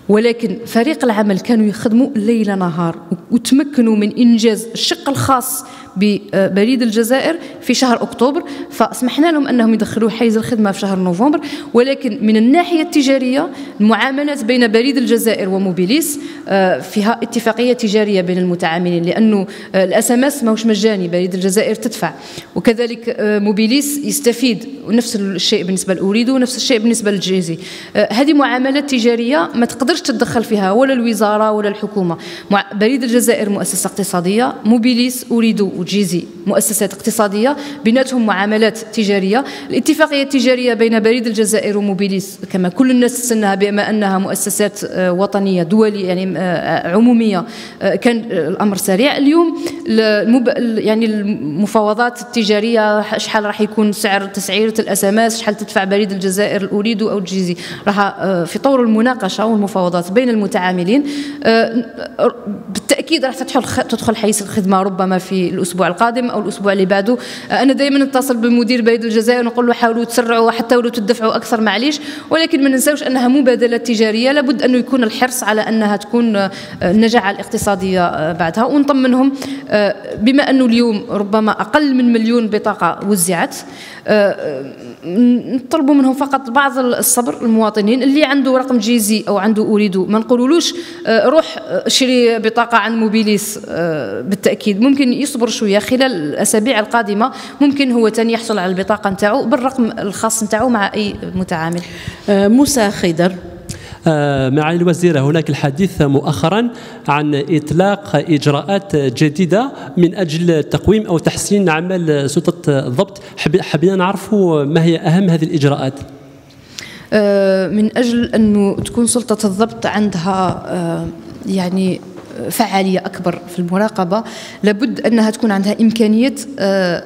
ولكن فريق العمل كانوا يخدموا ليل نهار وتمكنوا من إنجاز الشق الخاص ببريد الجزائر في شهر أكتوبر فسمحنا لهم أنهم يدخلوا حيز الخدمة في شهر نوفمبر ولكن من الناحية التجارية المعاملات بين بريد الجزائر وموبيليس آه، فيها اتفاقية تجارية بين المتعاملين لأنه آه، ال SMS ماهوش مجاني بريد الجزائر تدفع. وكذلك آه، موبيليس يستفيد ونفس الشيء بالنسبة لأوريدو ونفس الشيء بالنسبة لجيزي. هذه معاملات تجارية ما تقدرش تتدخل فيها ولا الوزارة ولا الحكومة. بريد الجزائر مؤسسة اقتصادية موبيليس أوريدو وجيزي مؤسسات اقتصادية بيناتهم معاملات تجارية. الاتفاقية التجارية بين بريد الجزائر وموبيليس كما كل الناس تستناها بما أنها مؤسسات آه، وطنية دولية يعني آه، عمومية. آه، كان الأمر سريع. اليوم يعني المفاوضات التجارية شحال راح يكون سعر تسعيرة ال SMS شحال تدفع بريد الجزائر لأوريدو أو لجيزي. راح في طور المناقشة والمفاوضات بين المتعاملين. بالتأكيد راح تدخل تدخل حيز الخدمة ربما في الأسبوع القادم أو الأسبوع اللي بعده. أنا دائما نتصل بمدير بريد الجزائر ونقول له حاولوا تسرعوا حتى ولو تدفعوا أكثر معليش ولكن ما ننساوش أنها مبادلة تجارية لابد أنه يكون الحرص على أنها تكون آه، النجاعة الاقتصادية آه، بعدها. ونطمنهم آه، بما أنه اليوم ربما أقل من مليون بطاقة وزعت نطلبوا منهم فقط بعض الصبر المواطنين اللي عنده رقم جيزي أو عنده اريدو ما نقولولوش روح اشتري بطاقة عن موبيليس بالتأكيد. ممكن يصبر شوية خلال الأسابيع القادمة ممكن هو تاني يحصل على البطاقة نتاعو بالرقم الخاص نتاعو مع أي متعامل. آه، موسى خيدر. آه، معالي الوزيرة هناك الحديث مؤخرا عن إطلاق إجراءات جديدة من أجل تقويم أو تحسين عمل سلطة الضبط حبينا نعرف ما هي أهم هذه الإجراءات؟ آه، من أجل أنه تكون سلطة الضبط عندها يعني فعالية أكبر في المراقبة لابد أنها تكون عندها آه،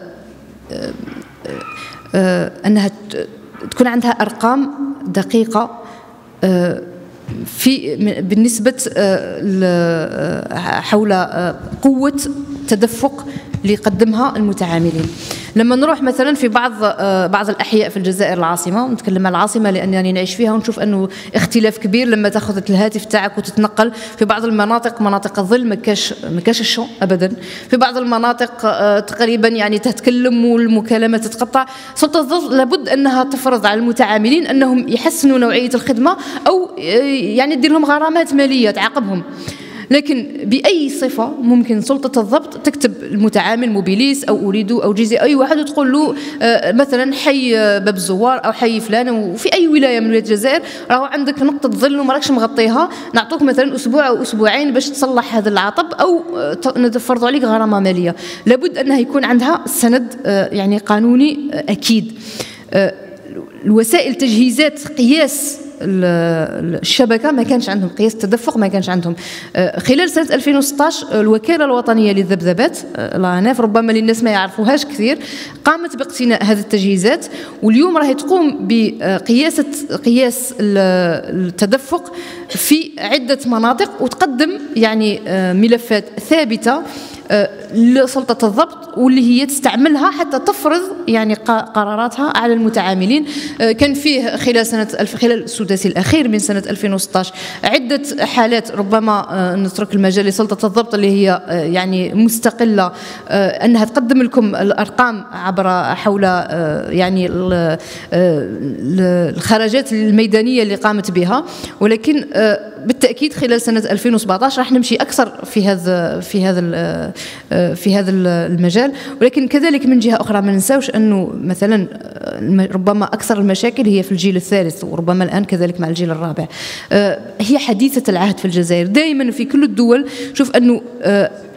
آه، آه، أنها تكون عندها أرقام دقيقة في بالنسبة حول قوة تدفق اللي يقدمها المتعاملين. لما نروح مثلا في بعض آه، بعض الأحياء في الجزائر العاصمة ونتكلم عن العاصمة لانني نعيش فيها ونشوف أنه اختلاف كبير لما تأخذ الهاتف تاعك وتتنقل في بعض المناطق مناطق الظل ما كاش ما الشو ابدا. في بعض المناطق آه، تقريبا يعني تتكلم والمكالمة تتقطع. سلطه الظل لابد أنها تفرض على المتعاملين أنهم يحسنوا نوعية الخدمة أو آه، يعني تدير لهم غرامات مالية تعاقبهم. لكن بأي صفة ممكن سلطة الضبط تكتب المتعامل موبيليس أو أريد أو جيزي؟ أي واحد وتقول له آه، مثلا حي باب الزوار أو حي فلان وفي أي ولاية من ولايات الجزائر راهو عندك نقطة ظل وما راكش مغطيها نعطوك مثلا أسبوع أو أسبوعين باش تصلح هذا العطب أو آه، نفرضوا عليك غرامة مالية. لابد أنها يكون عندها سند آه، يعني قانوني أكيد. الوسائل تجهيزات قياس الشبكة ما كانش عندهم قياس التدفق ما كانش عندهم. آه، خلال سنة 2016 الوكالة الوطنية للذبذبات آه، لاناف ربما للناس ما يعرفوهاش كثير قامت باقتناء هذه التجهيزات واليوم راهي تقوم بقياسه قياس التدفق في عدة مناطق وتقدم يعني آه، ملفات ثابتة لسلطة الضبط واللي هي تستعملها حتى تفرض يعني قراراتها على المتعاملين. كان فيه خلال سنة خلال السداسي الأخير من سنة 2016 عدة حالات ربما نترك المجال لسلطة الضبط اللي هي يعني مستقلة. أنها تقدم لكم الأرقام عبر حول يعني الخرجات الميدانية اللي قامت بها. ولكن بالتأكيد خلال سنة 2017 راح نمشي أكثر في هذا في هذا في هذا المجال. ولكن كذلك من جهة أخرى ما ننساوش أنه مثلا ربما أكثر المشاكل هي في الجيل الثالث وربما الآن كذلك مع الجيل الرابع. هي حديثة العهد في الجزائر. دائما في كل الدول شوف أنه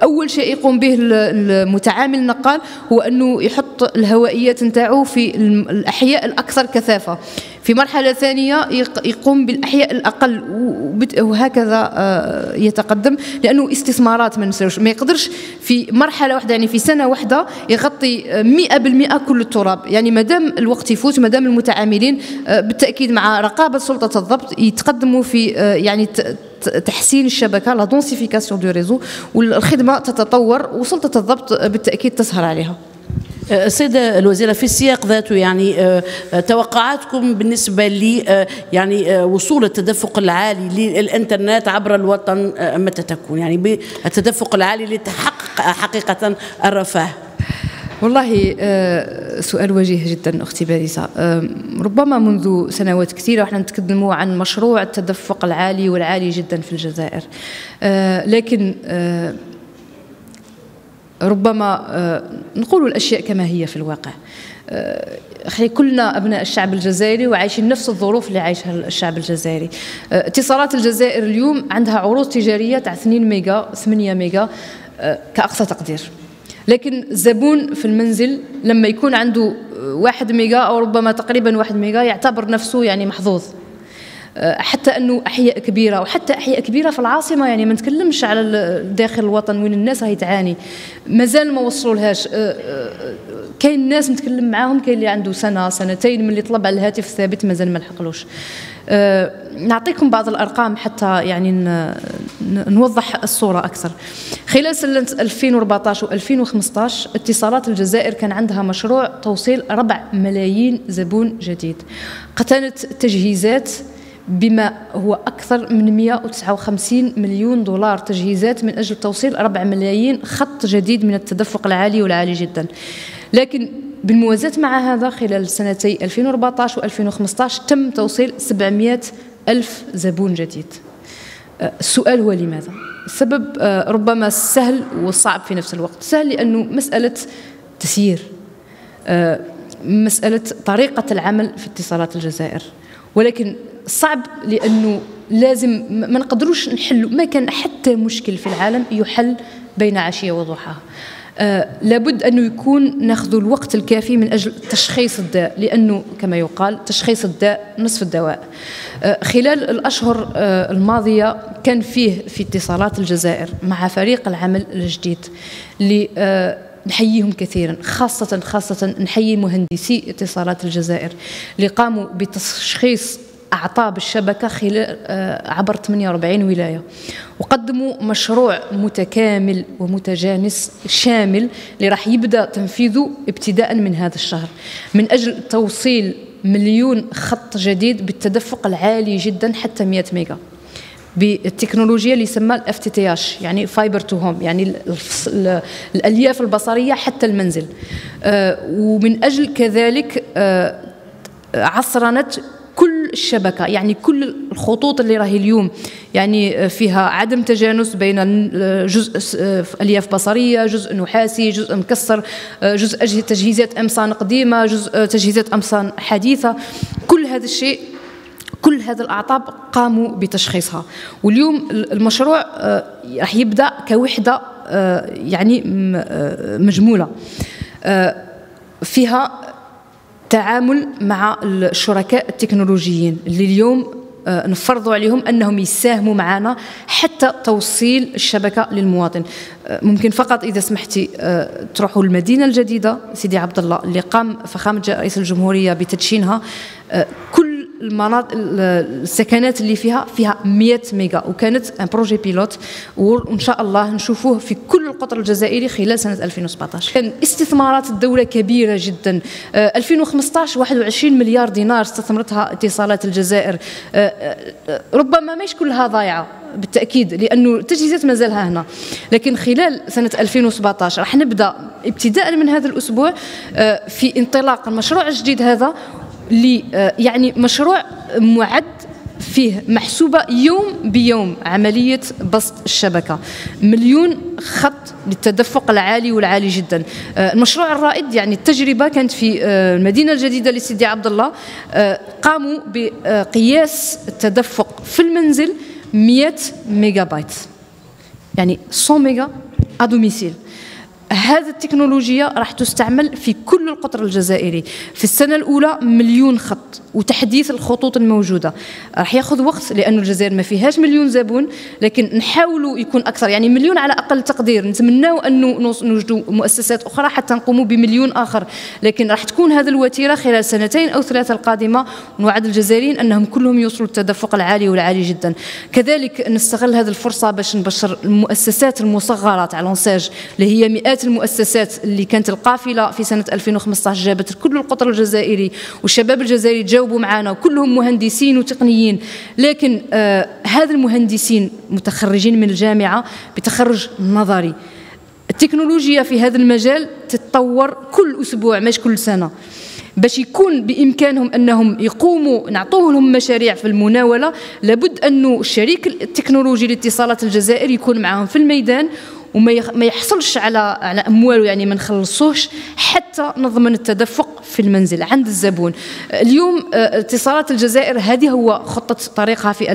أول شيء يقوم به المتعامل النقال هو أنه يحط الهوائيات نتاعو في الأحياء الأكثر كثافة. في مرحلة ثانية يقوم بالأحياء الأقل وهكذا آه، يتقدم لأنه استثمارات ما نساوش ما يقدرش في مرحلة واحدة يعني في سنة واحدة يغطي 100% كل التراب. يعني ما دام الوقت يفوت ما دام المتعاملين آه، بالتأكيد مع رقابة سلطة الضبط يتقدموا في آه، يعني تحسين الشبكة la densification du réseau والخدمة تتطور وسلطة الضبط بالتأكيد تسهر عليها. السيدة الوزيرة في السياق ذاته يعني آه، آه، توقعاتكم بالنسبة ل آه، يعني وصول التدفق العالي للإنترنت عبر الوطن متى تكون؟ يعني بالتدفق العالي لتحقق حقيقة الرفاه. والله سؤال وجيه جدا أختي باريسه ربما منذ سنوات كثيرة وإحنا نتكلموا عن مشروع التدفق العالي والعالي جدا في الجزائر. لكن ربما آه، نقول الأشياء كما هي في الواقع. آه، كلنا أبناء الشعب الجزائري وعايشين نفس الظروف اللي عايشها الشعب الجزائري. آه، اتصالات الجزائر اليوم عندها عروض تجارية تاع 2 ميجا 8 ميجا كأقصى تقدير. لكن الزبون في المنزل لما يكون عنده واحد ميجا أو ربما تقريبا واحد ميجا يعتبر نفسه يعني محظوظ. حتى أنه أحياء كبيرة وحتى أحياء كبيرة في العاصمة يعني ما نتكلمش على داخل الوطن وين الناس راهي تعاني. مازال ما وصلوا لهاش آه، آه، كاين ناس نتكلم معاهم كاين اللي عنده سنة سنتين من اللي طلب على الهاتف الثابت مازال ما لحقلوش. نعطيكم بعض الأرقام حتى يعني نوضح الصورة أكثر. خلال سنة 2014 و2015 اتصالات الجزائر كان عندها مشروع توصيل ربع ملايين زبون جديد. قتلت تجهيزات بما هو أكثر من 159 مليون دولار تجهيزات من أجل توصيل 4 ملايين خط جديد من التدفق العالي والعالي جدا. لكن بالموازاة مع هذا خلال سنتي 2014 و2015 تم توصيل 700 ألف زبون جديد. أه، السؤال هو لماذا؟ السبب أه، ربما سهل وصعب في نفس الوقت. سهل لأنه مسألة تسيير أه، مسألة طريقة العمل في اتصالات الجزائر. ولكن صعب لأنه لازم ما نقدروش نحلوا ما كان حتى مشكل في العالم يحل بين عشية وضحاها. آه لابد أنه يكون ناخذ الوقت الكافي من أجل تشخيص الداء لأنه كما يقال تشخيص الداء نصف الدواء. آه خلال الأشهر آه الماضية كان فيه في اتصالات الجزائر مع فريق العمل الجديد اللي آه، نحييهم كثيرا خاصة خاصة نحيي مهندسي اتصالات الجزائر. اللي قاموا بتشخيص أعطاب الشبكة خلال آه، عبر 48 ولاية. وقدموا مشروع متكامل ومتجانس شامل اللي راح يبدأ تنفيذه ابتداء من هذا الشهر. من أجل توصيل مليون خط جديد بالتدفق العالي جدا حتى 100 ميجا. بالتكنولوجيا اللي يسمى ال FTTH يعني fiber to home يعني الألياف البصرية حتى المنزل. آه، ومن أجل كذلك آه، عصرنت كل الشبكة يعني كل الخطوط اللي راهي اليوم يعني فيها عدم تجانس بين جزء ألياف بصرية جزء نحاسي جزء مكسر جزء تجهيزات MSAN قديمة جزء تجهيزات MSAN حديثة. كل هذا الشيء كل هذه الأعطاب قاموا بتشخيصها. واليوم المشروع آه، راح يبدأ كوحدة آه، يعني آه، مجمولة. فيها تعامل مع الشركاء التكنولوجيين اللي اليوم آه، نفرضوا عليهم أنهم يساهموا معنا حتى توصيل الشبكة للمواطن. آه، ممكن فقط إذا سمحتي آه، تروحوا المدينة الجديدة سيدي عبد الله اللي قام فخامة رئيس الجمهورية بتدشينها. كل المناطق السكنات اللي فيها فيها 100 ميجا وكانت un projet pilote وان شاء الله نشوفوه في كل القطر الجزائري خلال سنة 2017 كان استثمارات الدولة كبيرة جدا. 2015 21 مليار دينار استثمرتها اتصالات الجزائر. ربما مش كلها ضايعة بالتأكيد لأنه التجهيزات ما زالها هنا. لكن خلال سنة 2017 راح نبدأ ابتداء من هذا الأسبوع آه، في انطلاق المشروع الجديد هذا اللي آه، يعني مشروع معد فيه محسوبة يوم بيوم عملية بسط الشبكة. مليون خط للتدفق العالي والعالي جدا. آه، المشروع الرائد يعني التجربة كانت في المدينة الجديدة لسيدي عبد الله. قاموا بقياس التدفق في المنزل 100 ميجا بايت. يعني 100 ميجا ادوميسيل هذه التكنولوجيا راح تستعمل في كل القطر الجزائري. في السنة الأولى مليون خط وتحديث الخطوط الموجودة. راح ياخذ وقت لأن الجزائر ما فيهاش مليون زبون لكن نحاولوا يكون أكثر. يعني مليون على أقل تقدير. نتمناو أنه نوجدوا مؤسسات أخرى حتى نقوموا بمليون آخر. لكن راح تكون هذه الوتيرة خلال سنتين أو ثلاثة القادمة ونوعد الجزائريين أنهم كلهم يوصلوا التدفق العالي والعالي جدا. كذلك نستغل هذه الفرصة باش نبشر المؤسسات المصغرة تاع اللي هي مئات المؤسسات اللي كانت القافلة في سنة 2015 جابت كل القطر الجزائري والشباب الجزائري تجاوبوا معنا وكلهم مهندسين وتقنيين. لكن آه هذا المهندسين متخرجين من الجامعة بتخرج نظري. التكنولوجيا في هذا المجال تتطور كل أسبوع مش كل سنة. باش يكون بإمكانهم أنهم يقوموا نعطوه لهم مشاريع في المناولة لابد أنه الشريك التكنولوجي لاتصالات الجزائر يكون معهم في الميدان وما يحصلش على على امواله يعني ما نخلصوش حتى نضمن التدفق في المنزل. عند الزبون. اليوم آه، اتصالات الجزائر هذه هو خطة طريقها في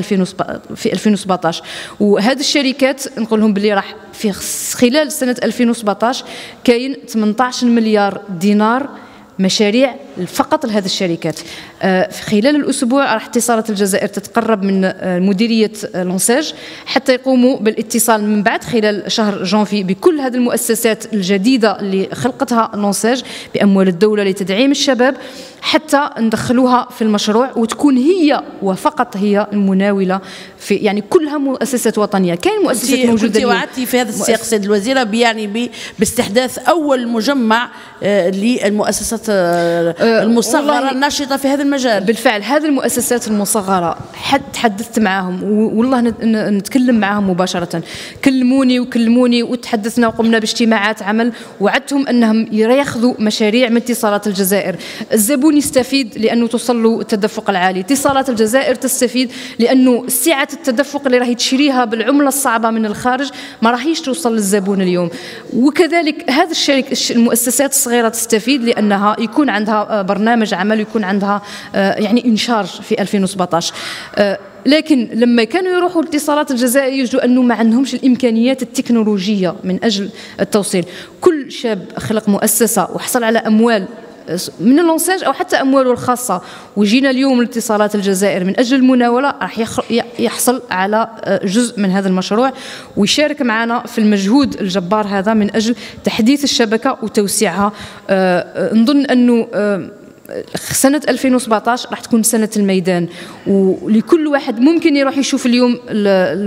2017 وهذه الشركات نقول لهم باللي راح في خلال سنة 2017 كاين 18 مليار دينار مشاريع فقط لهذه الشركات. آه، خلال الأسبوع راح اتصالات الجزائر تتقرب من آه، مديرية آه، لونساج حتى يقوموا بالاتصال من بعد خلال شهر جانفي بكل هذه المؤسسات الجديدة اللي خلقتها لونساج بأموال الدولة لتدعيم الشباب حتى ندخلوها في المشروع وتكون هي وفقط هي المناولة في يعني كلها مؤسسات وطنية. كاين مؤسسات موجودة كنت وعدتي في هذا السياق سيد الوزيره يعني باستحداث أول مجمع للمؤسسات المصغرة الناشطة في هذا المجال. بالفعل هذه المؤسسات المصغرة حد تحدثت معهم والله نتكلم معهم مباشرة. كلموني وكلموني وتحدثنا وقمنا باجتماعات عمل وعدتهم أنهم ياخذوا مشاريع من اتصالات الجزائر. الزبون يستفيد لأنه توصل له التدفق العالي. اتصالات الجزائر تستفيد لأنه سعة التدفق اللي راهي تشريها بالعملة الصعبة من الخارج ما راهيش توصل للزبون اليوم. وكذلك هذا الشركة المؤسسات الصغيرة تستفيد لأنها يكون عندها برنامج عمل يكون عندها آه، يعني انشار في 2017 آه، لكن لما كانوا يروحوا الاتصالات الجزائر يجدوا أنه ما عندهمش الإمكانيات التكنولوجية من أجل التوصيل. كل شاب خلق مؤسسة وحصل على أموال آه، من اللونساج أو حتى أمواله الخاصة. وجينا اليوم لاتصالات الجزائر. من أجل المناولة راح يحصل على جزء من هذا المشروع. ويشارك معنا في المجهود الجبار هذا من أجل تحديث الشبكة وتوسيعها. نظن أنه سنة 2017 راح تكون سنة الميدان ولكل واحد ممكن يروح يشوف اليوم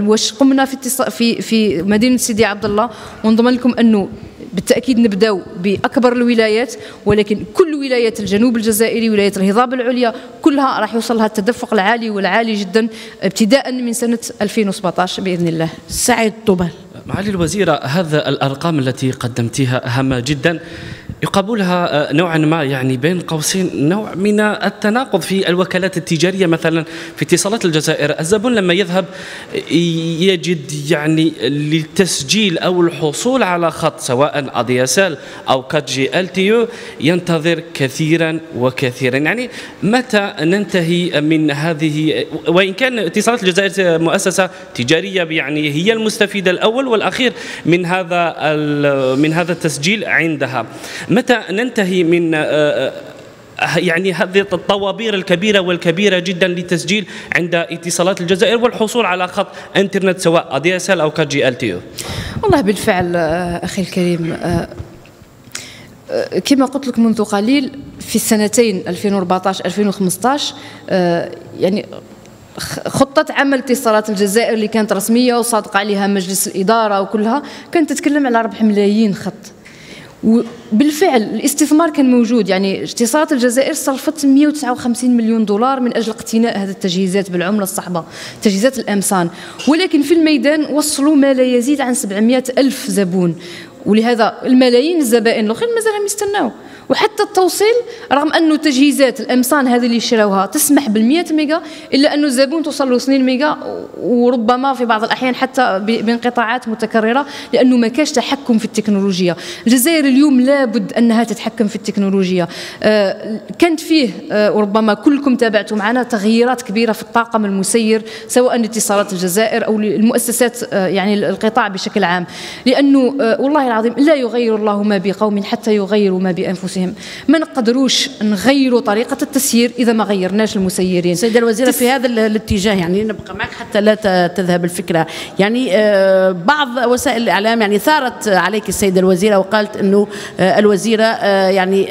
واش قمنا في في في مدينة سيدي عبد الله ونضمن لكم أنه بالتأكيد نبداو بأكبر الولايات ولكن كل ولايات الجنوب الجزائري ولاية الهضاب العليا كلها راح يوصل لها التدفق العالي والعالي جدا ابتداء من سنة 2017 بإذن الله. سعيد طوبال. معالي الوزيره هذا الأرقام التي قدمتيها هامة جدا يقابلها آه، نوعا ما يعني بين قوسين نوع من التناقض في الوكالات التجارية مثلا في اتصالات الجزائر. الزبون لما يذهب يجد يعني للتسجيل أو الحصول على خط سواء ادياسال أو 4G LTE ينتظر كثيرا وكثيرا. يعني متى ننتهي من هذه وإن كان اتصالات الجزائر مؤسسة تجارية يعني هي المستفيد الأول والأخير من هذا من هذا التسجيل عندها. متى ننتهي من آه، آه، يعني هذه الطوابير الكبيرة والكبيرة جدا للتسجيل عند اتصالات الجزائر والحصول على خط إنترنت سواء DSL أو 4G LTE والله بالفعل آه، أخي الكريم كما قلت لك منذ قليل في السنتين 2014 2015 يعني خطة عمل اتصالات الجزائر اللي كانت رسمية وصادق عليها مجلس الإدارة وكلها كانت تتكلم على ربح ملايين خط. وبالفعل الاستثمار كان موجود. يعني اتصالات الجزائر صرفت 159 مليون دولار من أجل اقتناء هذه التجهيزات بالعملة الصعبه تجهيزات ال MSAN ولكن في الميدان وصلوا ما لا يزيد عن 700 ألف زبون. ولهذا الملايين الزبائن الأخرين مازالهم يستناو. وحتى التوصيل رغم أنه تجهيزات ال MSAN هذه اللي شراوها تسمح بال100 ميجا إلا أنه الزبون توصل له 2 ميجا وربما في بعض الأحيان حتى بانقطاعات متكررة لأنه ما كاش تحكم في التكنولوجيا. الجزائر اليوم لابد أنها تتحكم في التكنولوجيا. آه، كانت فيه آه، وربما كلكم تابعتوا معنا تغييرات كبيرة في الطاقم المسير سواء اتصالات الجزائر أو المؤسسات آه، يعني القطاع بشكل عام. لأنه والله العظيم لا يغير الله ما بقوم حتى يغيروا ما بأنفسهم. أنفسهم. ما نقدروش نغيروا طريقة التسيير إذا ما غيرناش المسيرين. سيدة الوزيرة تس... في هذا الاتجاه يعني نبقى معك حتى لا تذهب الفكرة. يعني آه، بعض وسائل الإعلام يعني ثارت عليك السيدة الوزيرة وقالت إنه آه، الوزيرة آه، يعني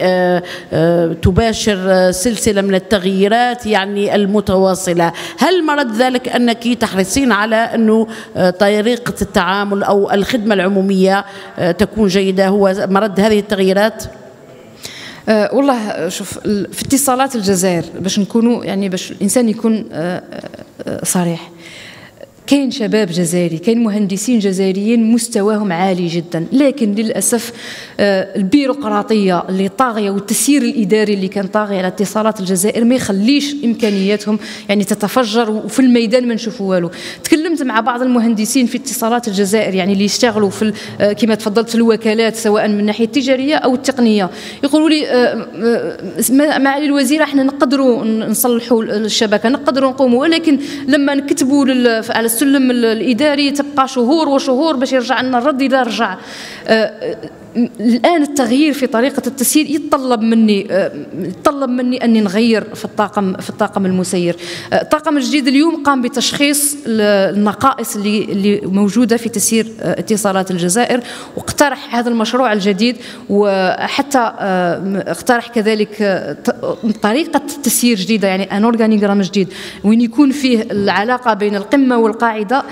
تباشر سلسلة من التغييرات يعني المتواصلة. هل مرد ذلك أنك تحرصين على إنه طريقة التعامل أو الخدمة العمومية تكون جيدة؟ هو مرد هذه التغييرات؟ أه والله شوف في اتصالات الجزائر باش نكونوا يعني باش الإنسان يكون أه أه صريح. كاين شباب جزائري كاين مهندسين جزائريين مستواهم عالي جدا. لكن للأسف آه، البيروقراطية اللي طاغية والتسيير الإداري اللي كان طاغي على اتصالات الجزائر ما يخليش إمكانياتهم يعني تتفجر وفي الميدان ما نشوفوا والو. تكلمت مع بعض المهندسين في اتصالات الجزائر يعني اللي يشتغلوا في آه، كما تفضلت في الوكالات سواء من الناحيه التجارية أو التقنية. يقولوا لي آه، معالي الوزيره إحنا نقدروا نصلحوا الشبكة نقدروا نقوموا. ولكن لما نكتبوا على السلم الإداري تبقى شهور وشهور باش يرجع لنا الرد إذا رجع. آه، الآن التغيير في طريقة التسيير يتطلب مني آه، يتطلب مني أني نغير في الطاقم في الطاقم المسير. آه، الطاقم الجديد اليوم قام بتشخيص النقائص اللي اللي موجودة في تسيير اتصالات الجزائر واقترح هذا المشروع الجديد وحتى اقترح كذلك طريقة تسيير جديدة يعني ان اورغانيغرام جديد وين يكون فيه العلاقة بين القمة والقاعدة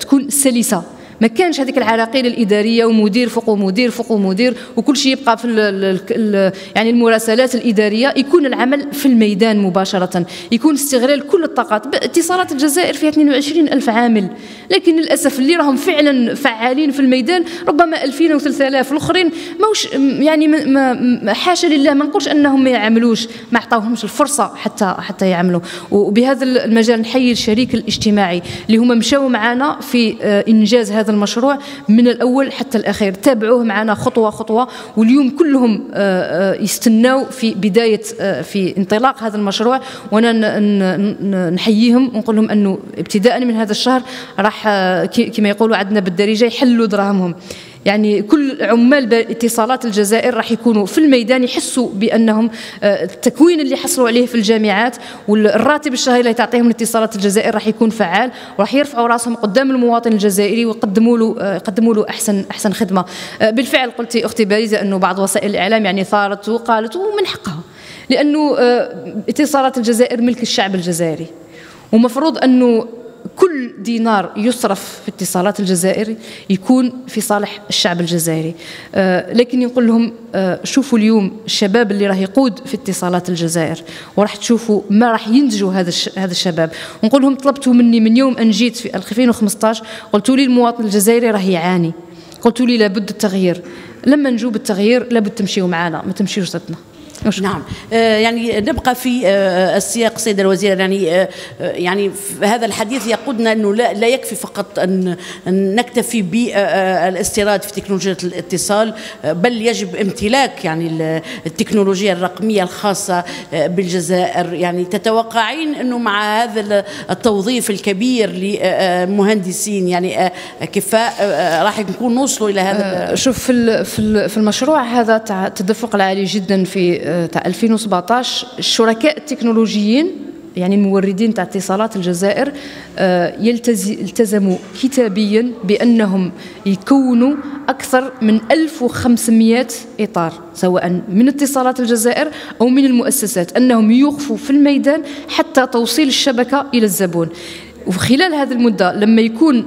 تكون سلسة. ما كانش هذيك العراقيل الإدارية ومدير فوق مدير فوق مدير وكل شيء يبقى في ال ال يعني المراسلات الإدارية يكون العمل في الميدان مباشرة يكون استغلال كل الطاقات. اتصالات الجزائر فيها 22 ألف عامل لكن للأسف اللي راهم فعلا فعالين في الميدان ربما 2000 و 3000 الأخرين ماوش يعني ما حاشا لله ما نقولش أنهم ما يعملوش ما عطاوهمش الفرصة حتى حتى يعملوا. وبهذا المجال نحيي الشريك الاجتماعي اللي هما مشاو معنا في آه، إنجاز هذا المشروع من الأول حتى الأخير. تابعوه معنا خطوة خطوة واليوم كلهم آه، آه، يستناو في بداية في انطلاق هذا المشروع. وأنا نحييهم ونقول لهم أنه ابتداء من هذا الشهر راح كما يقولوا عندنا بالدارجة يحلوا دراهمهم. يعني كل عمال اتصالات الجزائر راح يكونوا في الميدان يحسوا بأنهم آه، التكوين اللي حصلوا عليه في الجامعات والراتب الشهري اللي تعطيهم اتصالات الجزائر راح يكون فعال وراح يرفعوا راسهم قدام المواطن الجزائري ويقدموا له آه، يقدموا له أحسن أحسن خدمة. آه، بالفعل قلتي أختي باريزه أنه بعض وسائل الإعلام يعني ثارت وقالت ومن حقها لأنه اتصالات الجزائر ملك الشعب الجزائري. ومفروض أنه كل دينار يصرف في اتصالات الجزائر يكون في صالح الشعب الجزائري. آه لكن نقول لهم آه شوفوا اليوم الشباب اللي راه يقود في اتصالات الجزائر وراح تشوفوا ما راح ينتجوا هذا هذا الشباب. ونقول لهم طلبتوا مني من يوم أن جيت في 2015 قلتوا لي المواطن الجزائري راه يعاني. قلتوا لي لابد التغيير. لما نجوب التغيير لابد تمشيوا معنا ما تمشيوش ضدنا. نعم. آه، يعني نبقى في آه، السياق سيدة الوزيرة يعني آه، يعني هذا الحديث يقودنا أنه لا, لا يكفي فقط أن نكتفي بالاستيراد في تكنولوجيا الاتصال بل يجب امتلاك يعني التكنولوجيا الرقمية الخاصة بالجزائر. يعني تتوقعين أنه مع هذا التوظيف الكبير لمهندسين يعني كفاء راح نكون نوصلوا إلى هذا شوف في المشروع هذا التدفق العالي جدا في تاع 2017 الشركاء التكنولوجيين يعني الموردين تاع اتصالات الجزائر آه، يلتزموا كتابيا بأنهم يكونوا أكثر من 1500 إطار سواء من اتصالات الجزائر أو من المؤسسات أنهم يوقفوا في الميدان حتى توصيل الشبكة إلى الزبون. وخلال هذه المدة لما يكون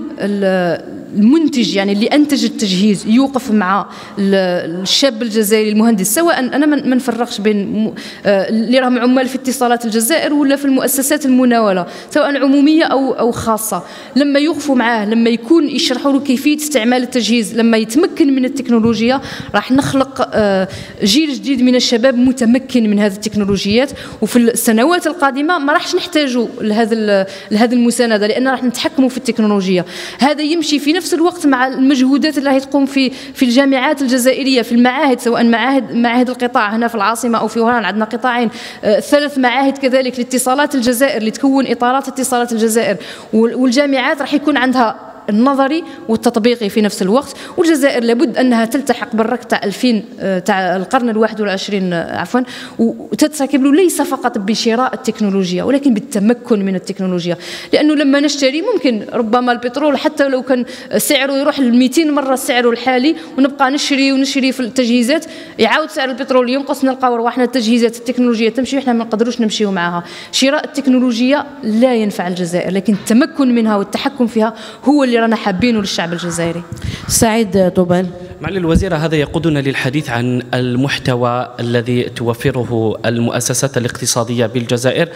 المنتج يعني اللي أنتج التجهيز يوقف مع الشاب الجزائري المهندس سواء أنا ما نفرقش بين آه، اللي راهم عمال في اتصالات الجزائر ولا في المؤسسات المناولة سواء عمومية أو أو خاصة. لما يوقفوا معاه لما يكون يشرحوا له كيفية استعمال التجهيز لما يتمكن من التكنولوجيا راح نخلق آه، جيل جديد من الشباب متمكن من هذه التكنولوجيات. وفي السنوات القادمة ما راحش نحتاجوا لهذا لهذه المساندة لأن راح نتحكموا في التكنولوجيا. هذا يمشي في نفس الوقت مع المجهودات اللي راهي تقوم في في الجامعات الجزائرية في المعاهد سواء معاهد معاهد القطاع هنا في العاصمة أو في وهران عندنا قطاعين. آه، ثلاث معاهد كذلك لاتصالات الجزائر اللي تكون إطارات اتصالات الجزائر. والجامعات راح يكون عندها النظري والتطبيقي في نفس الوقت. والجزائر لابد أنها تلتحق بالرك تاع 2000 آه، تاع القرن ال21 آه، عفوا وتتركب له ليس فقط بشراء التكنولوجيا ولكن بالتمكن من التكنولوجيا. لأنه لما نشتري ممكن ربما البترول حتى لو كان سعره يروح ل 200 مرة سعره الحالي ونبقى نشري ونشري في التجهيزات يعاود سعر البترول ينقص نلقاو رواحنا التجهيزات التكنولوجيا تمشي وحنا ما نقدروش نمشيو معها. شراء التكنولوجيا لا ينفع الجزائر لكن التمكن منها والتحكم فيها هو اللي رانا حابينه للشعب الجزائري. سعيد طوبال معالي الوزيرة هذا يقودنا للحديث عن المحتوى الذي توفره المؤسسات الاقتصادية بالجزائر.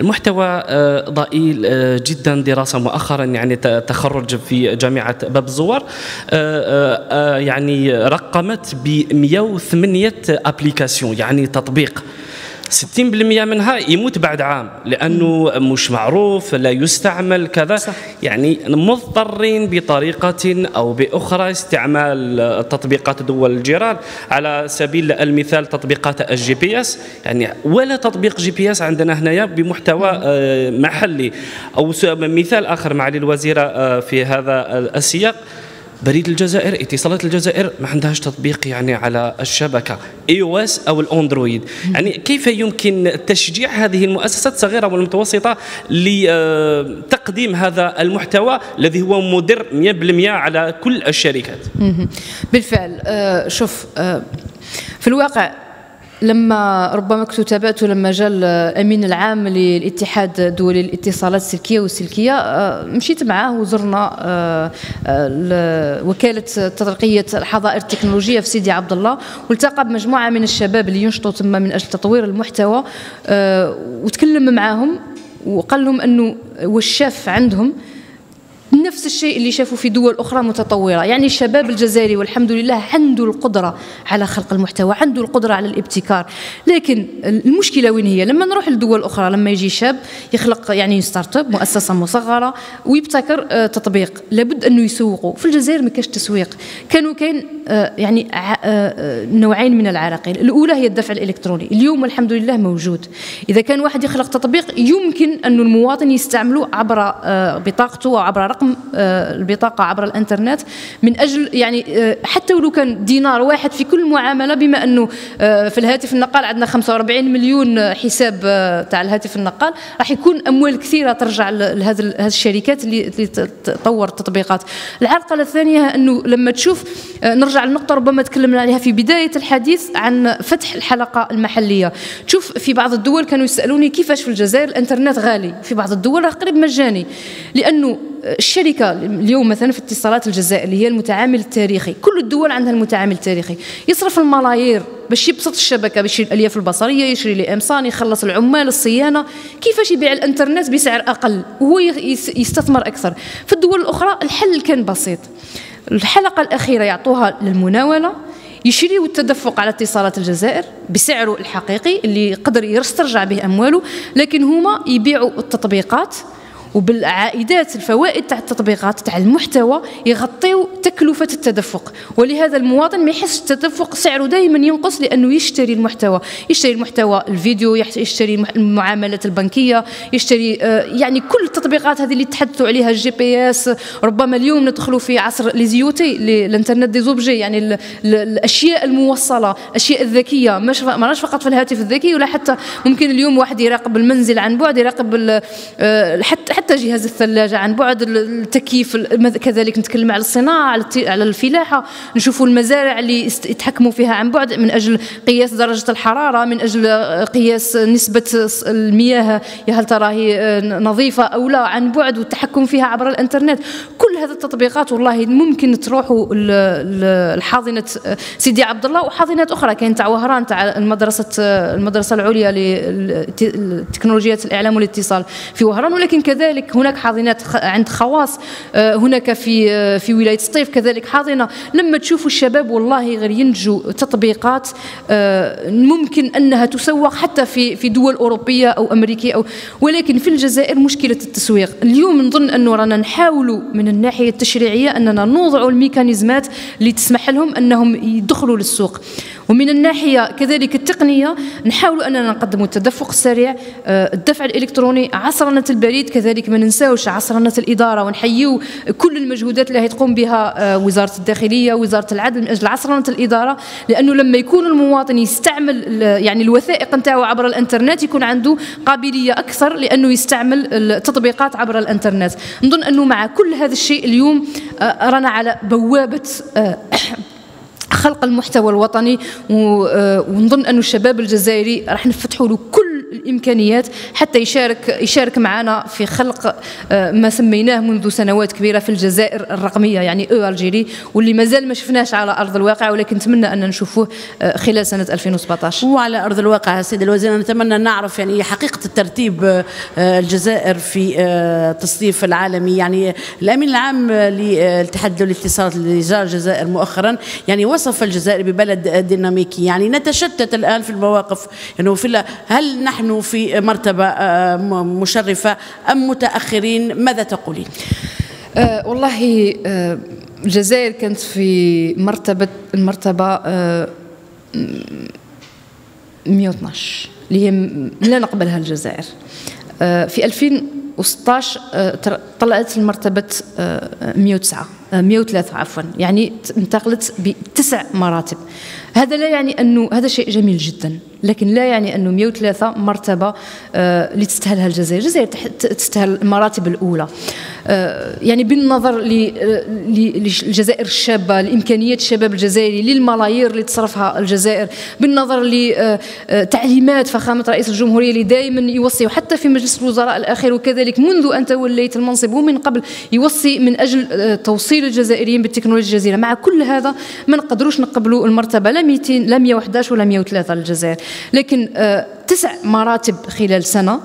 المحتوى آه، ضئيل آه، جدا دراسة مؤخرا يعني تخرج في جامعة باب الزوار. آه، يعني رقمت ب 108 applications يعني تطبيق. 60% منها يموت بعد عام لأنه مش معروف لا يستعمل كذا. صح. يعني مضطرين بطريقة أو بأخرى استعمال تطبيقات دول الجيران. على سبيل المثال تطبيقات ال GPS يعني ولا تطبيق GPS عندنا هنايا بمحتوى آه، محلي. أو مثال آخر معالي الوزيرة آه، في هذا السياق. بريد الجزائر اتصالات الجزائر ما عندهاش تطبيق يعني على الشبكة إي أو إس أو الأندرويد. يعني كيف يمكن تشجيع هذه المؤسسات الصغيرة والمتوسطة لتقديم هذا المحتوى الذي هو مدر 100% على كل الشركات؟ بالفعل آه، شوف آه، في الواقع لما ربما كنت تابعت لما جاء الأمين العام للاتحاد الدولي للاتصالات السلكية والسلكية آه، مشيت معاه وزرنا آه، آه، وكالة تطبيقية الحظائر التكنولوجية في سيدي عبد الله والتقى بمجموعة من الشباب اللي ينشطوا ثم من أجل تطوير المحتوى وتكلم معاهم وقال لهم أنه واش شاف عندهم نفس الشيء اللي شافوا في دول أخرى متطورة. يعني الشباب الجزائري والحمد لله عنده القدرة على خلق المحتوى عنده القدرة على الابتكار. لكن المشكلة وين هي؟ لما نروح لدول أخرى لما يجي شاب يخلق يعني start-up مؤسسة مصغرة ويبتكر آه، تطبيق لابد أنه يسوقه. في الجزائر ما كاش تسويق. كانوا كاين آه، يعني آه، نوعين من العراقيل. الأولى هي الدفع الإلكتروني. اليوم الحمد لله موجود. إذا كان واحد يخلق تطبيق يمكن أن المواطن يستعمله عبر بطاقته وعبر رقم البطاقة عبر الإنترنت من أجل يعني آه، حتى ولو كان دينار واحد في كل معاملة بما أنه آه، في الهاتف النقال عندنا 45 مليون حساب تاع الهاتف النقال راح يكون أموال كثيرة ترجع لهذه الشركات اللي تطور التطبيقات. العرقلة الثانية أنه لما تشوف نرجع لنقطة ربما تكلمنا عليها في بداية الحديث عن فتح الحلقة المحلية. تشوف في بعض الدول كانوا يسألوني كيفاش في الجزائر الإنترنت غالي؟ في بعض الدول قريب مجاني. لأنه الشركة اليوم مثلا في اتصالات الجزائر اللي هي المتعامل التاريخي كل الدول عندها المتعامل التاريخي. يصرف الملايير باش يبسط الشبكة باش الألياف البصرية يشري لي امصان يخلص العمال الصيانة. كيفاش يبيع الإنترنت بسعر أقل؟ وهو يستثمر أكثر. في الدول الأخرى الحل كان بسيط. الحلقة الأخيرة يعطوها للمناولة. يشريوا التدفق على اتصالات الجزائر بسعره الحقيقي اللي قدر يسترجع به أمواله لكن هما يبيعوا التطبيقات. وبالعائدات الفوائد تاع التطبيقات تاع المحتوى يغطيو تكلفة التدفق. ولهذا المواطن ما يحسش التدفق سعره دائما ينقص لأنه يشتري المحتوى. يشتري المحتوى الفيديو يشتري المعاملات البنكية يشتري آه، يعني كل التطبيقات هذه اللي تحدثوا عليها ال GPS ربما اليوم ندخلوا في عصر l'IoT l'internet des objets يعني الأشياء الموصلة الاشياء الذكية مش ماش فقط في الهاتف الذكي ولا حتى ممكن اليوم واحد يراقب المنزل عن بعد يراقب آه، حتى حتى جهاز الثلاجة عن بعد التكييف كذلك نتكلم على الصناعة على الفلاحة نشوفوا المزارع اللي يتحكموا فيها عن بعد من أجل قياس درجة الحرارة من أجل قياس نسبة المياه يا هل ترى هي آه، نظيفة أو لا عن بعد والتحكم فيها عبر الإنترنت. كل هذه التطبيقات والله ممكن تروحوا الحاضنة آه، سيدي عبد الله وحاضنات أخرى كاين تاع وهران تاع المدرسة آه، المدرسة العليا لتكنولوجيات الإعلام والاتصال في وهران. ولكن كذلك هناك حاضنات عند خواص هناك في في ولاية سطيف كذلك حاضنة. لما تشوفوا الشباب والله غير ينتجوا تطبيقات ممكن أنها تسوق حتى في في دول أوروبية أو أمريكية أو ولكن في الجزائر مشكلة التسويق. اليوم نظن انه رانا نحاولوا من الناحية التشريعية أننا نوضع الميكانيزمات اللي تسمح لهم أنهم يدخلوا للسوق. ومن الناحية كذلك التقنية نحاول أننا نقدموا التدفق السريع آه، الدفع الإلكتروني عصرنه البريد كذلك ما ننساوش عصرنه الإدارة ونحيوا كل المجهودات اللي تقوم بها آه، وزارة الداخلية وزارة العدل من أجل عصرنه الإدارة لأنه لما يكون المواطن يستعمل يعني الوثائق نتاعو عبر الإنترنت يكون عنده قابلية أكثر لأنه يستعمل التطبيقات عبر الإنترنت. نظن أنه مع كل هذا الشيء اليوم آه، رانا على بوابة خلق المحتوى الوطني آه، ونظن أن الشباب الجزائري راح نفتحوا له كل الإمكانيات حتى يشارك يشارك معنا في خلق آه، ما سميناه منذ سنوات كبيرة في الجزائر الرقمية يعني أو الجيري واللي مازال ما شفناش على أرض الواقع ولكن نتمنى أن نشوفوه آه، خلال سنة 2017 وعلى أرض الواقع سيد الوزير نتمنى نعرف يعني حقيقة الترتيب الجزائر في التصنيف العالمي. يعني الأمين العام للاتحاد الاتصالات اللي زار الجزائر مؤخرا يعني وصف الجزائر ببلد ديناميكي. يعني نتشتت الآن في المواقف. يعني في هل نحن في مرتبة آه، مشرفة أم متأخرين؟ ماذا تقولين؟ أه والله أه الجزائر كانت في مرتبة المرتبة أه 112 اللي هي لا نقبلها الجزائر. أه في 2016 أه طلعت لمرتبة 109 أه 103 عفوا. يعني انتقلت بتسع مراتب. هذا لا يعني أنه هذا شيء جميل جدا لكن لا يعني أنه 103 مرتبة آه اللي تستاهلها الجزائر، الجزائر تستاهل المراتب الأولى. آه يعني بالنظر للجزائر الشابة، لإمكانيات الشباب الجزائري، للملايير اللي تصرفها الجزائر، بالنظر لتعليمات فخامة رئيس الجمهورية اللي دائما يوصي وحتى في مجلس الوزراء الأخير وكذلك منذ أن توليت المنصب ومن قبل يوصي من أجل آه، توصيل الجزائريين بالتكنولوجيا الجزيرة، مع كل هذا ما نقدروش نقبلوا المرتبة لا 200 لا 111 ولا 103 للجزائر. لكن آه، تسع مراتب خلال سنة.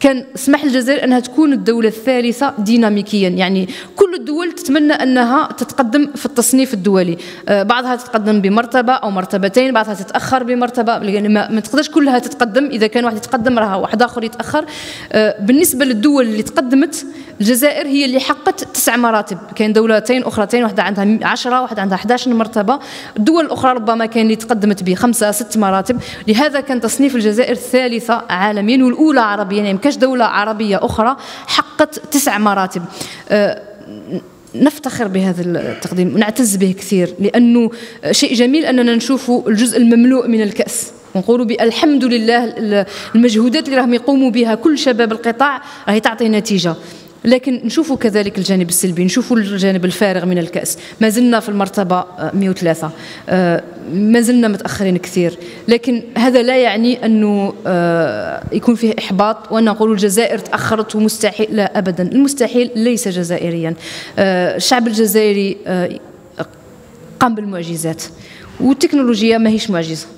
كان سمح الجزائر أنها تكون الدولة الثالثة ديناميكيا. يعني كل الدول تتمنى أنها تتقدم في التصنيف الدولي. آه، بعضها تتقدم بمرتبة أو مرتبتين بعضها تتأخر بمرتبة. يعني ما, تقدرش كلها تتقدم. إذا كان واحد يتقدم راه واحد آخر يتأخر. آه، بالنسبة للدول اللي تقدمت الجزائر هي اللي حققت تسع مراتب. كاين دولتين أخرتين واحدة عندها 10 واحدة عندها 11 مرتبة. الدول الأخرى ربما كاين اللي تقدمت بخمسة ست مراتب. لهذا كان تصنيف الجزائر الثالثة عالميا والأولى عربيا. يعني كاش دولة عربية أخرى حققت تسع مراتب. أه، نفتخر بهذا التقديم ونعتز به كثير لأنه شيء جميل أننا نشوف الجزء المملوء من الكأس. ونقولوا بالحمد لله المجهودات اللي راهم يقوموا بها كل شباب القطاع راهي تعطي نتيجة. لكن نشوفوا كذلك الجانب السلبي نشوفوا الجانب الفارغ من الكأس. ما زلنا في المرتبة 103 آه، ما زلنا متأخرين كثير. لكن هذا لا يعني أنه آه، يكون فيه إحباط وأن نقول الجزائر تأخرت ومستحيل. لا أبدا. المستحيل ليس جزائريا. آه، الشعب الجزائري قام بالمعجزات. والتكنولوجيا ما هيش معجزة. آه،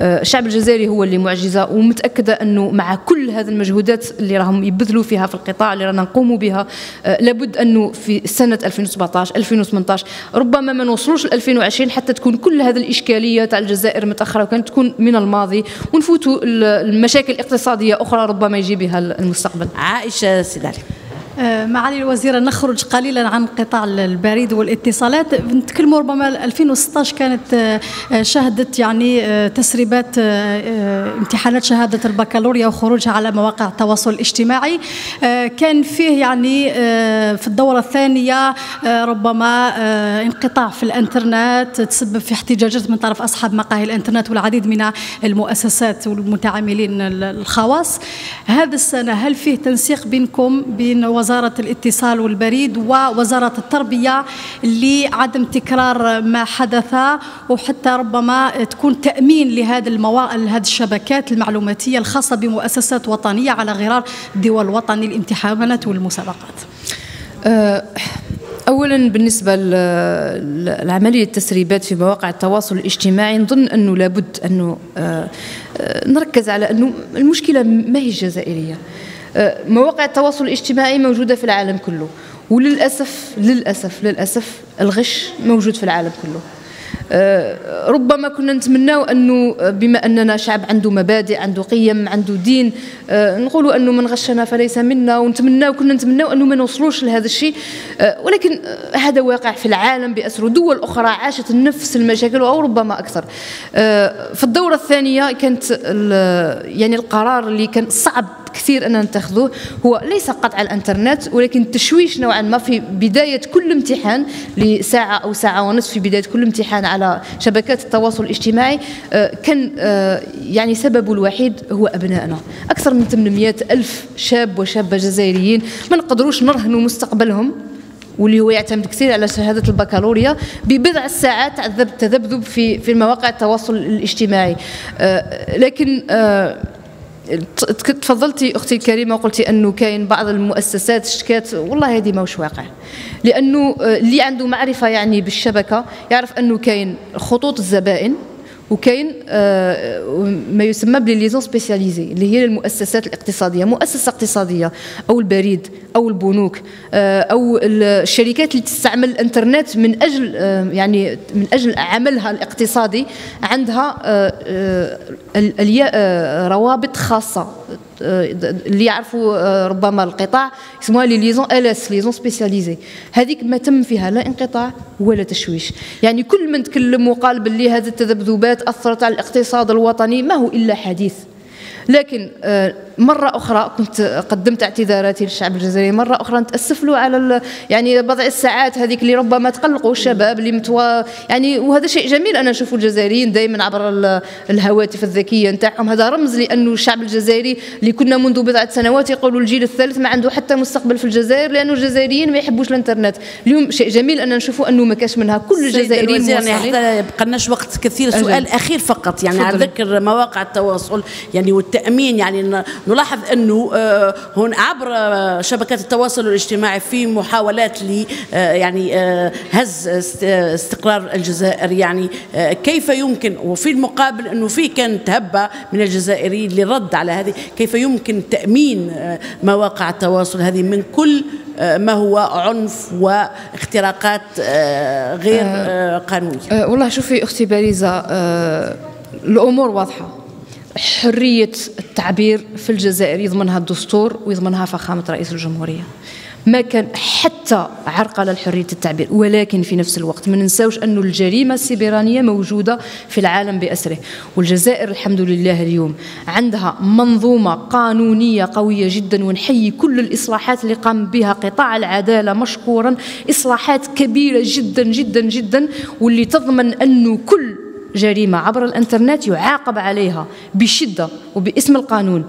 الشعب الجزائري هو اللي معجزة ومتأكدة أنه مع كل هذه المجهودات اللي راهم يبذلوا فيها في القطاع اللي رانا نقوموا بها آه، لابد أنه في سنة 2017 2018 ربما ما نوصلوش ل 2020 حتى تكون كل هذه الإشكالية تاع الجزائر متأخرة وكانت تكون من الماضي ونفوتوا المشاكل الاقتصادية أخرى ربما يجي بها المستقبل. عائشة سيدالي. آه، معالي الوزيرة نخرج قليلا عن قطاع البريد والاتصالات. نتكلموا ربما 2016 كانت آه، شهدت يعني آه، تسريبات امتحانات شهادة البكالوريا وخروجها على مواقع التواصل الاجتماعي. كان فيه يعني في الدورة الثانية ربما انقطاع في الانترنت تسبب في احتجاجات من طرف أصحاب مقاهي الانترنت والعديد من المؤسسات والمتعاملين الخواص. هذا السنة هل فيه تنسيق بينكم بين وزارة الاتصال والبريد ووزارة التربية لعدم تكرار ما حدث وحتى ربما تكون تأمين لهذه المواقع لهذه الشبكات المعلوماتية الخاصة بمؤسسات وطنية على غرار الدول الوطني الامتحانات والمسابقات. أه، اولا بالنسبة لعملية التسريبات في مواقع التواصل الاجتماعي نظن أنه لابد أنه أه، أه، نركز على أنه المشكلة ما هي جزائريه مواقع التواصل الاجتماعي موجودة في العالم كله. وللأسف للأسف للأسف الغش موجود في العالم كله. آه، ربما كنا نتمناو أنه بما أننا شعب عنده مبادئ عنده قيم عنده دين آه، نقولوا أنه من غشنا فليس منا ونتمناو كنا نتمناو أنه ما نوصلوش لهذا الشيء. ولكن هذا واقع في العالم باسره دول أخرى عاشت نفس المشاكل أو ربما أكثر. في الدورة الثانية كانت يعني القرار اللي كان صعب كثير أننا نتخذوه هو ليس قطع الإنترنت ولكن التشويش نوعا ما في بداية كل امتحان لساعة أو ساعة ونصف في بداية كل امتحان على شبكات التواصل الاجتماعي. آه، كان آه، يعني سببه الوحيد هو أبنائنا. أكثر من 800 ألف شاب وشابة جزائريين ما نقدروش نرهنوا مستقبلهم واللي هو يعتمد كثير على شهادة البكالوريا. ببضع ساعات تذبذب في في مواقع التواصل الاجتماعي. آه، لكن تفضلتي أختي الكريمة وقلتي أنه كاين بعض المؤسسات اشتكات والله هذه ماهوش واقع. لأنه آه، اللي عنده معرفة يعني بالشبكة يعرف أنه كاين خطوط الزبائن وكاين آه، ما يسمى ب liaisons spécialisées اللي هي المؤسسات الاقتصادية مؤسسة اقتصادية أو البريد أو البنوك آه، أو الشركات اللي تستعمل الإنترنت من أجل آه، يعني من أجل عملها الاقتصادي عندها روابط خاصة. اللي يعرفوا ربما القطاع يسموها les liaisons S liaisons spécialisées. هذيك ما تم فيها لا انقطاع ولا تشويش. يعني كل من تكلم وقال باللي هذه التذبذبات أثرت على الاقتصاد الوطني ما هو إلا حديث. لكن آه، مرة أخرى كنت قدمت اعتذاراتي للشعب الجزائري مرة أخرى نتأسف له على يعني بضع الساعات هذيك اللي ربما تقلقوا الشباب اللي متوا يعني وهذا شيء جميل أن نشوفوا الجزائريين دائما عبر الهواتف الذكية نتاعهم. هذا رمز لأنه الشعب الجزائري اللي كنا منذ بضعة سنوات يقولوا الجيل الثالث ما عنده حتى مستقبل في الجزائر لأنه الجزائريين ما يحبوش الإنترنت. اليوم شيء جميل أن نشوفوا أنه ما كاش منها. كل الجزائريين يعني حتى بقناش وقت كثير. سؤال أخير فقط يعني على ذكر مواقع التواصل يعني والتأمين يعني نلاحظ أنه آه، هون عبر آه، شبكات التواصل الاجتماعي في محاولات ل آه، يعني هز استقرار الجزائر. يعني كيف يمكن وفي المقابل أنه في كانت هبه من الجزائريين للرد على هذه كيف يمكن تأمين مواقع التواصل هذه من كل ما هو عنف واختراقات غير قانونية؟ والله شوفي أختي باريزة الأمور واضحة. حرية التعبير في الجزائر يضمنها الدستور ويضمنها فخامة رئيس الجمهورية. ما كان حتى عرقلة لحرية التعبير ولكن في نفس الوقت ما ننساوش أن الجريمة السيبرانية موجودة في العالم بأسره. والجزائر الحمد لله اليوم عندها منظومة قانونية قوية جدا ونحيي كل الإصلاحات اللي قام بها قطاع العدالة مشكورا. إصلاحات كبيرة جدا جدا جدا واللي تضمن أنه كل جريمة عبر الإنترنت يعاقب عليها بشدة وباسم القانون.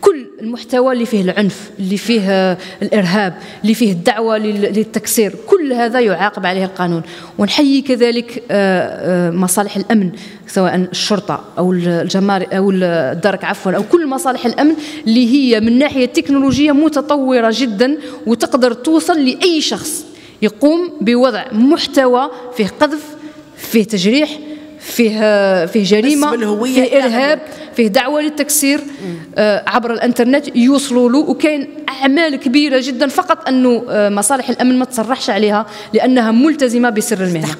كل المحتوى اللي فيه العنف اللي فيه الإرهاب اللي فيه الدعوة للتكسير كل هذا يعاقب عليه القانون. ونحيي كذلك آه، آه، مصالح الأمن سواء الشرطة أو الجمار أو الدرك عفوا أو كل مصالح الأمن اللي هي من ناحية تكنولوجية متطورة جدا وتقدر توصل لأي شخص يقوم بوضع محتوى فيه قذف فيه تجريح فيه فيه جريمة فيه إرهاب فيه دعوة للتكسير آه عبر الإنترنت يوصلوا له وكاين أعمال كبيرة جدا فقط أنه آه مصالح الأمن ما تصرحش عليها لأنها ملتزمة بسر المهنة.